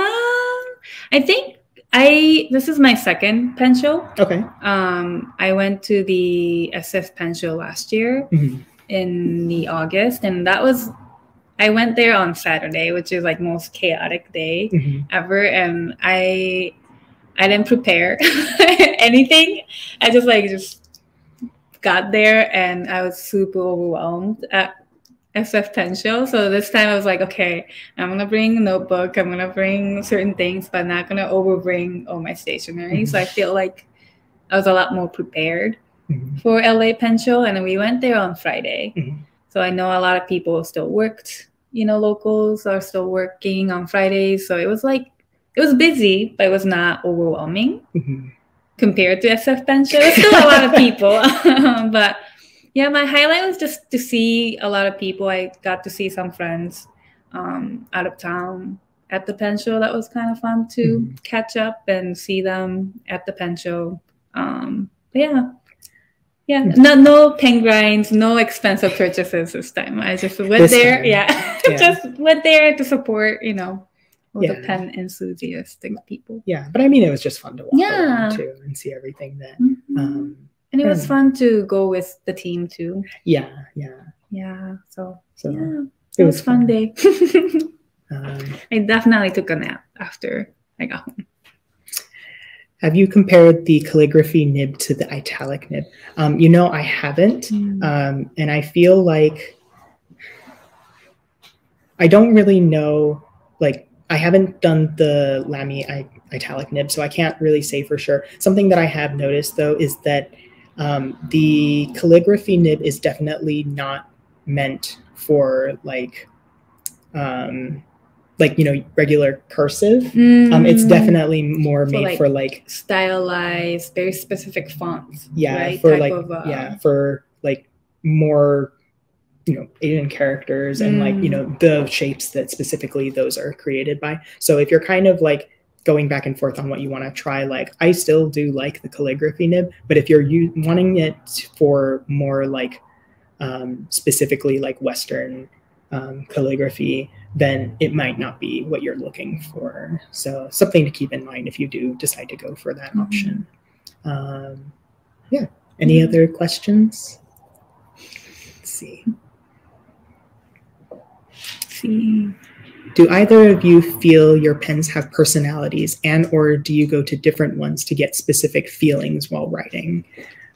I think I this is my second pen show. Okay. Um, I went to the SF pen show last year Mhm. in the August, and that was I went there on Saturday, which is like most chaotic day Mhm. ever, and I I didn't prepare anything. I just like just got there, and I was super overwhelmed at SF Pen Show. So this time I was like, okay, I'm gonna bring a notebook. I'm gonna bring certain things, but not gonna overbring all my stationery. So I feel like I was a lot more prepared Mhm. for LA Pen Show, and we went there on Friday. Mhm. So I know a lot of people still worked. You know, locals are still working on Fridays. So it was like it was busy, but it was not overwhelming Mhm. compared to SF Pen Show. It's still a lot of people, but yeah, my highlight was just to see a lot of people. I got to see some friends um, out of town at the pen show. That was kind of fun to Mhm. catch up and see them at the pen show. Um, but yeah. Yeah, Hmm. no, no pen grinds, no expensive purchases this time. I just went This there, time. yeah, Yeah. just went there to support, you know, all the pen enthusiastic people. Yeah, but I mean, it was just fun to walk Yeah. around too and see everything that. Mhm. Um, and it was yeah. fun to go with the team too. yeah, yeah. Yeah, so So yeah, it it was fun fun. day. Um, I definitely took a nap after I got home. have you compared the calligraphy nib to the italic nib? Um, you know, I haven't. um, and I feel like I don't really know. Like, I haven't done the Lamy italic nib, so I can't really say for sure. Something that I have noticed though is that um, the calligraphy nib is definitely not meant for like, um, like you know, regular cursive. Um, it's Mm, definitely more For, made like, for like stylized, very specific fonts. yeah right? for Type like of, uh, yeah for like more you know asian characters and like you Mm. know the shapes that specifically those are created by. So if you're kind of like going back and forth on what you want to try like i still do like the calligraphy nib but if you're wanting it for more like um, specifically like western um, calligraphy then it might not be what you're looking for. So something to keep in mind if you do decide to go for that Mhm. option. Um, yeah. Any other questions? Let's see see. do either of you feel your pens have personalities and or do you go to different ones to get specific feelings while writing?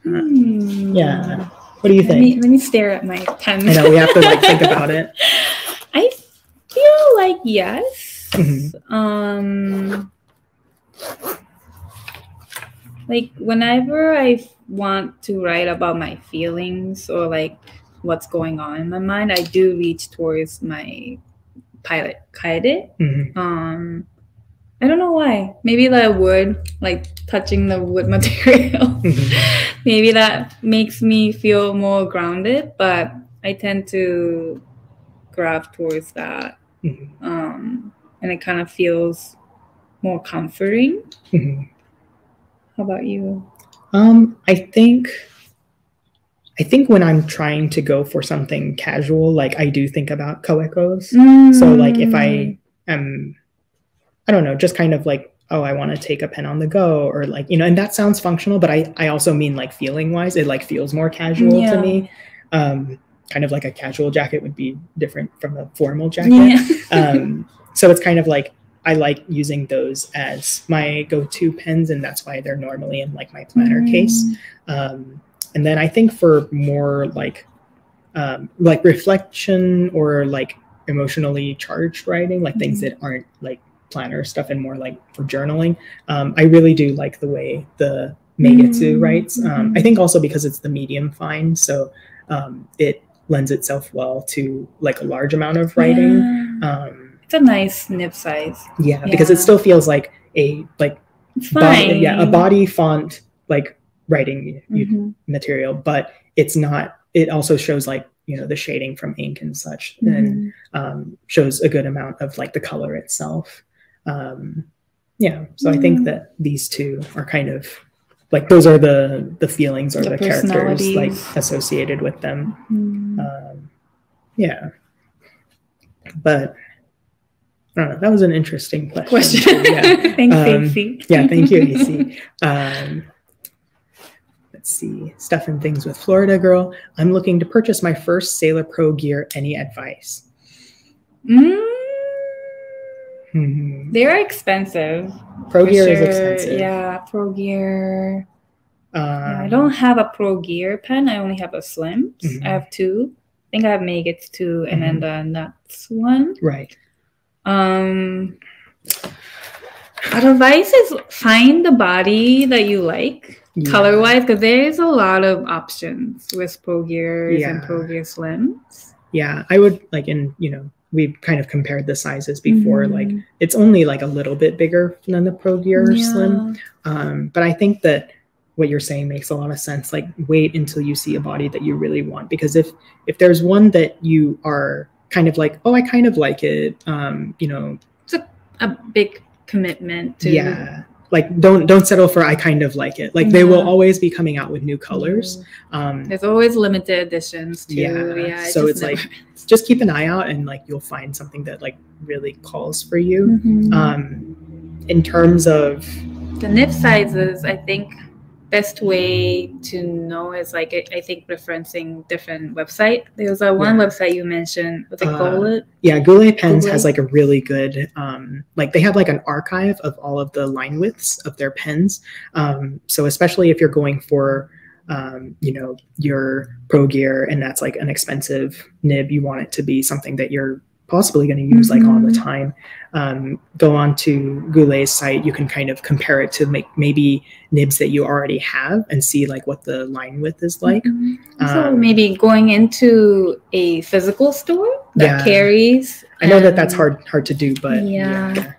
Uh, Hmm. yeah. What do you Let me, think? let me stare at my pen. I know we have to like think about it. I feel like yes. Mhm. Um, like whenever I want to write about my feelings or like what's going on in my mind, I do reach towards my pilot kaede. Mhm. Um, I don't know why. Maybe the wood, like touching the wood material. Mhm. Maybe that makes me feel more grounded, but I tend to grab towards that. Mhm. Um, and it kind of feels more comforting. Mhm. How about you? Um, I think I think when I'm trying to go for something casual, like I do think about Kawecos. So like if Mm. I am I don't know, just kind of like, oh, I want to take a pen on the go or like, you know, and that sounds functional, but I I also mean like feeling wise, it like feels more casual Yeah. to me. Um kind of like a casual jacket would be different from a formal jacket. yeah. um, so it's kind of like I like using those as my go-to pens, and that's why they're normally in like my planner case. Um, and then I think for more like um, like reflection or like emotionally charged writing, like things Mhm. that aren't like planner stuff and more like for journaling, um, I really do like the way the Meigetsu Mm, writes. Um, I mhm. think also because it's the medium fine, so um, it lends itself well to like a large amount of writing. Yeah. Um, it's a nice nib size. yeah, because it still feels like a like body, fine. yeah, a body font like writing Mhm. material, but it's not. It also shows like you know the shading from ink and such, and Mhm. um, shows a good amount of like the color itself. Um, yeah, so I think Mm. that these two are kind of like those are the the feelings or The the, characters like associated with them. Mhm. Um, yeah, but I don't know. That was an interesting question. Question. Yeah. Thanks, Um, Stacey. yeah, thank you, AC. Um, let's see. Stuff and things with Florida Girl. I'm looking to purchase my first Sailor Pro gear. Any advice? Mm, Hmm. they're expensive. Pro gear is expensive. Yeah, Pro Gear. Um, I don't have a Pro Gear pen. I only have a Slim. Mhm. I have two. I think I have Meigetsu, and Mm-hmm. then the Nuts one. Right. Um, advice is find the body that you like Yeah. color wise, because there's a lot of options with Pro Gears and Yeah. Pro Gear Slims. Yeah, I would like, and you know, we've kind of compared the sizes before. Like, Mhm. it's only like a little bit bigger than the Pro Gear Yeah. Slim. Um, but I think that what you're saying makes a lot of sense. Like wait until you see a body that you really want. Because if if there's one that you are kind of like, oh, I kind of like it, um, you know, it's a, A big commitment to yeah. Like don't don't settle for I kind of like it. Like they will always be coming out with new colors. Um There's always limited editions too. Yeah, Yeah. so it's like- never just keep an eye out and like you'll find something that like really calls for you. Mhm. Um in terms of the nib sizes, I think best way to know is like I- I think referencing different website. There was a one Yeah. website you mentioned. Was it Uh, Goulet? Yeah, Goulet Pens Goulet. has like a really good, um, like they have like an archive of all of the line widths of their pens. Um, so especially if you're going for, um, you know, your pro gear and that's like an expensive nib, you want it to be something that you're possibly going to use like all the Mhm. time. Um, go on to Goulet's site. You can kind of compare it to make maybe nibs that you already have and see like what the line width is like. so Um, maybe going into a physical store that Yeah. carries. I know that that's hard hard to do, but Yeah. yeah.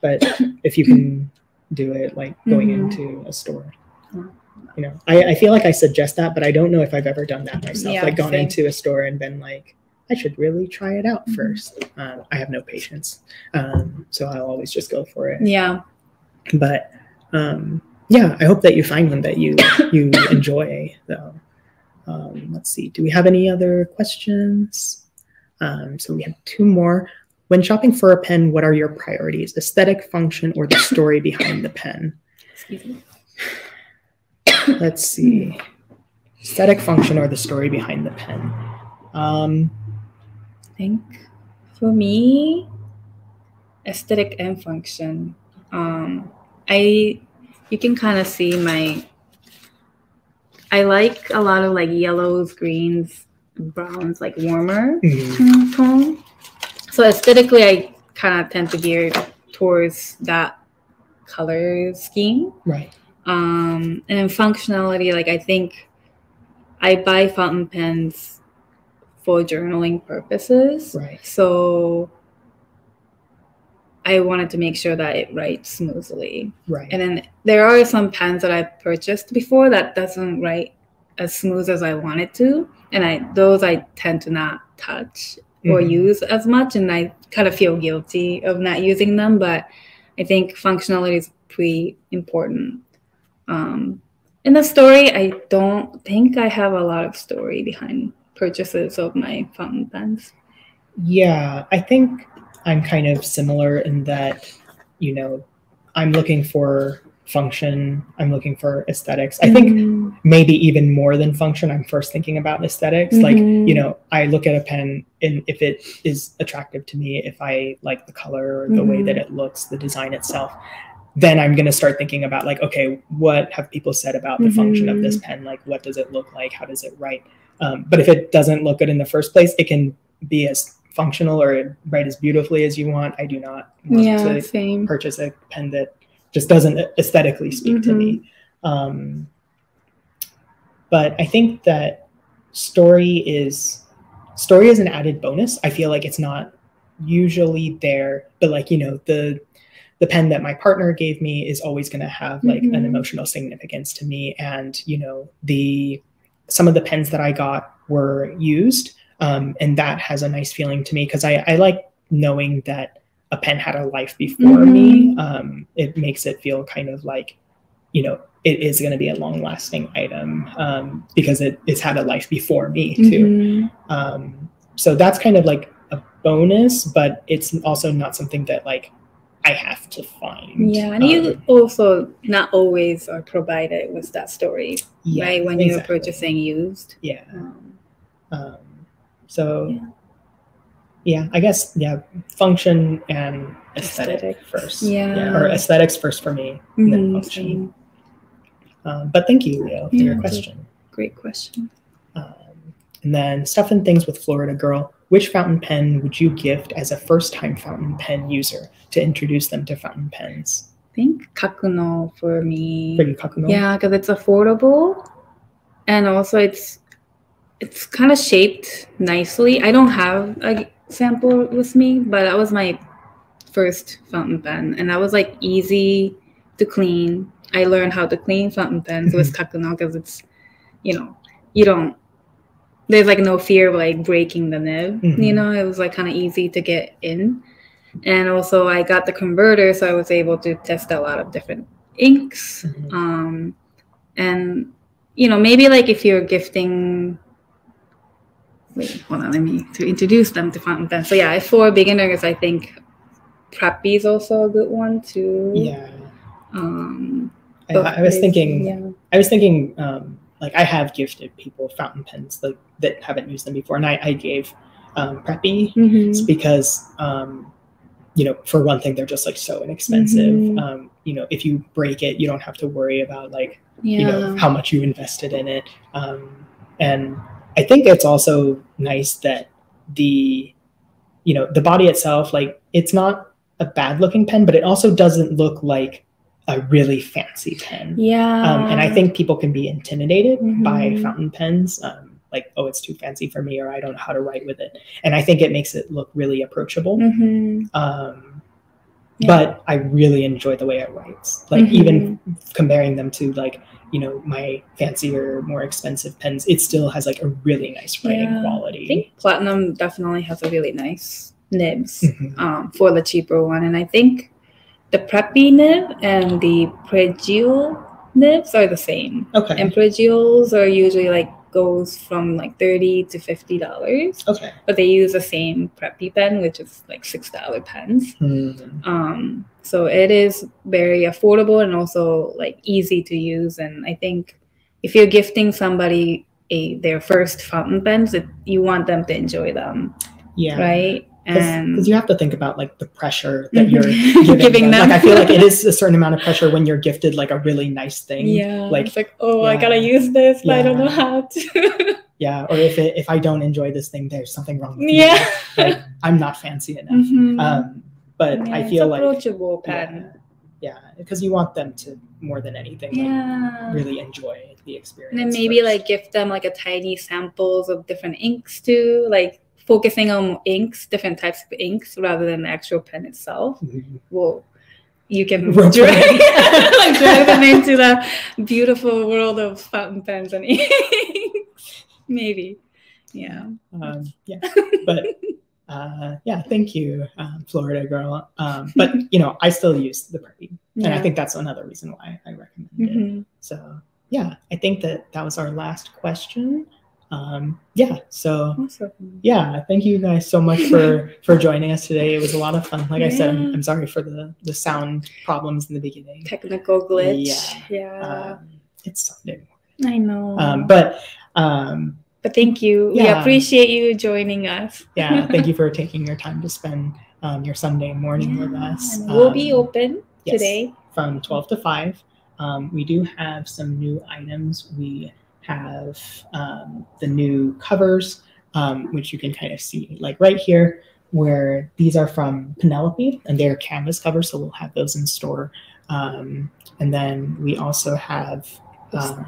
But if you can do it like going Mhm. into a store, you know, I, I feel like I suggest that, but I don't know if I've ever done that myself. Yeah, like gone same. into a store and been like, I should really try it out Mhm. first. Um, I have no patience, um, so I'll always just go for it. Yeah. But um, yeah, I hope that you find one that you you enjoy. Though, um, let's see. Do we have any other questions? Um, so we have two more. When shopping for a pen, what are your priorities? Aesthetic, function, or the story behind the pen? Excuse me. Let's see. Aesthetic, function, or the story behind the pen? Um, think for me, aesthetic and function. Um, I you can kind of see my. I like a lot of like yellows, greens, browns, like warmer Mhm. tone. So aesthetically, I kind of tend to gear towards that color scheme. Right. Um, and in functionality, like I think I buy fountain pens for journaling purposes. Right. So I wanted to make sure that it writes smoothly. Right. And then there are some pens that I've purchased before that doesn't write as smooth as I want it to. And I those I tend to not touch or Mhm. use as much and I kind of feel guilty of not using them, but I think functionality is pretty important. Um, in the story, I don't think I have a lot of story behind purchases of my fountain pens. Yeah, I think I'm kind of similar in that, you know, I'm looking for function, I'm looking for aesthetics. I think Mhm. maybe even more than function, I'm first thinking about aesthetics. Like, Mhm. you know, I look at a pen and if it is attractive to me, if I like the color, or the way Mhm. that it looks, the design itself, then I'm going to start thinking about like, okay, what have people said about the function of this Mm-hmm. pen? Like, what does it look like? How does it write? Um, but if it doesn't look good in the first place, it can be as functional or write as beautifully as you want. I do not want yeah, to same. purchase a pen that just doesn't aesthetically speak to me. Um, but I think that story is story is an added bonus. I feel like it's not usually there, but like you know the the pen that my partner gave me is always going to have like an Mhm. emotional significance to me, and you know the some of the pens that I got were used, um, and that has a nice feeling to me because I, I like knowing that a pen had a life before me. Um, it makes it feel kind of like, you know, it is going to be a long lasting item um, because it, it's had a life before me too. Mhm. Um, so that's kind of like a bonus, but it's also not something that like I have to find. Yeah, and you Um, also not always are provided with that story, yeah, right? When you're purchasing used. Yeah. Um, Um, so, Yeah. yeah. I guess yeah, function and aesthetic, Aesthetic. first. Yeah. or aesthetics first for me, and then function. Um, but thank you, Leo, for your question. Great question. Um, and then stuff and things with Florida Girl. Which fountain pen would you gift as a first-time fountain pen user to introduce them to fountain pens? I think Kakuno for me. For you, Kakuno? Yeah, because it's affordable, and also it's it's kind of shaped nicely. I don't have a sample with me, but that was my first fountain pen, and that was like easy to clean. I learned how to clean fountain pens mm-hmm. with Kakuno because it's, you know, you don't. There's like no fear of like breaking the nib. You Mhm. know, it was like kind of easy to get in, and also I got the converter, so I was able to test a lot of different inks Mhm. um and you know maybe like if you're gifting wait hold on let me to introduce them to fountain pen so yeah for beginners i think preppy is also a good one too Yeah. um I, I was thinking. yeah I was thinking, um, like I have gifted people fountain pens like that haven't used them before, and I, I gave um, Preppy Mhm. It's because um, you know for one thing they're just like so inexpensive Mhm. um, you know if you break it you don't have to worry about like yeah you know how much you invested in it um, and i think it's also nice that the you know the body itself like it's not a bad looking pen but it also doesn't look like a really fancy pen yeah um, and I think people can be intimidated by Mhm. fountain pens, um, like, oh, it's too fancy for me, or I don't know how to write with it. And I think it makes it look really approachable. Mhm. Um, Yeah. But I really enjoy the way it writes. Like, even Mm-hmm. comparing them to, like, you know, my fancier, more expensive pens, it still has, like, a really nice writing Yeah. quality. i think platinum definitely has a really nice nibs Mhm. um, for the cheaper one. And I think the preppy nib and the Pregio nibs are the same. Okay. And Pregios are usually like goes from like thirty to fifty dollars, okay. but they use the same preppy pen, which is like six dollar pens. Hmm. Um, so it is very affordable and also like easy to use. And I think if you're gifting somebody a their first fountain pens, it, you want them to enjoy them Yeah. right? Because you have to think about like the pressure that Mhm. you're giving, Giving them. them. Like I feel like it is a certain amount of pressure when you're gifted like a really nice thing. yeah, Like it's like, oh, I gotta use this, but I don't know how to. yeah. Or if it, if I don't enjoy this thing, there's something wrong with me. yeah. Like, I'm not fancy enough. Mhm. Um, but Yeah, I feel like approachable yeah, pen. yeah, because you want them to more than anything like, Yeah. really enjoy the experience. And then maybe first. like gift them like a tiny samples of different inks too, like focusing on inks, different types of inks rather than the actual pen itself. Mhm. Well, you can drag, them. like, drag them into the beautiful world of fountain pens and inks. maybe. Yeah. um, yeah, but uh, yeah, thank you, um, Florida girl. Um, but you know, I still use the preppy, and I think that's another reason why I recommend it. Mhm. So yeah, I think that that was our last question. Um, yeah, so Awesome. yeah, thank you guys so much for for joining us today. It was a lot of fun. Like I said, I'm, I'm sorry for the the sound problems in the beginning. Technical glitch. Yeah. Yeah. Um, it's Sunday, I know. um, but um, but thank you. We yeah. appreciate you joining us. yeah, thank you for taking your time to spend um, your Sunday morning with us. we'll be Um, open yes, today. from 12 to 5. Um, we do have some new items. We have um, the new covers, um, which you can kind of see like right here, where these are from Penelope and they're canvas covers. So we'll have those in store. Um, and then we also have, um,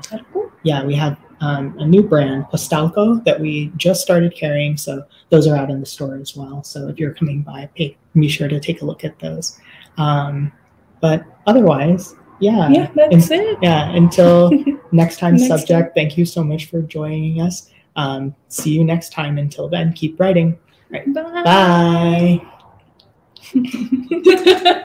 yeah, we have um, a new brand, Postalco, that we just started carrying. So those are out in the store as well. So if you're coming by, pay, be sure to take a look at those. Um, but otherwise, yeah. yeah, that's it. Yeah, until next time Next subject, thank you so much for joining us. Um, see you next time. Until then, keep writing. Bye. Bye.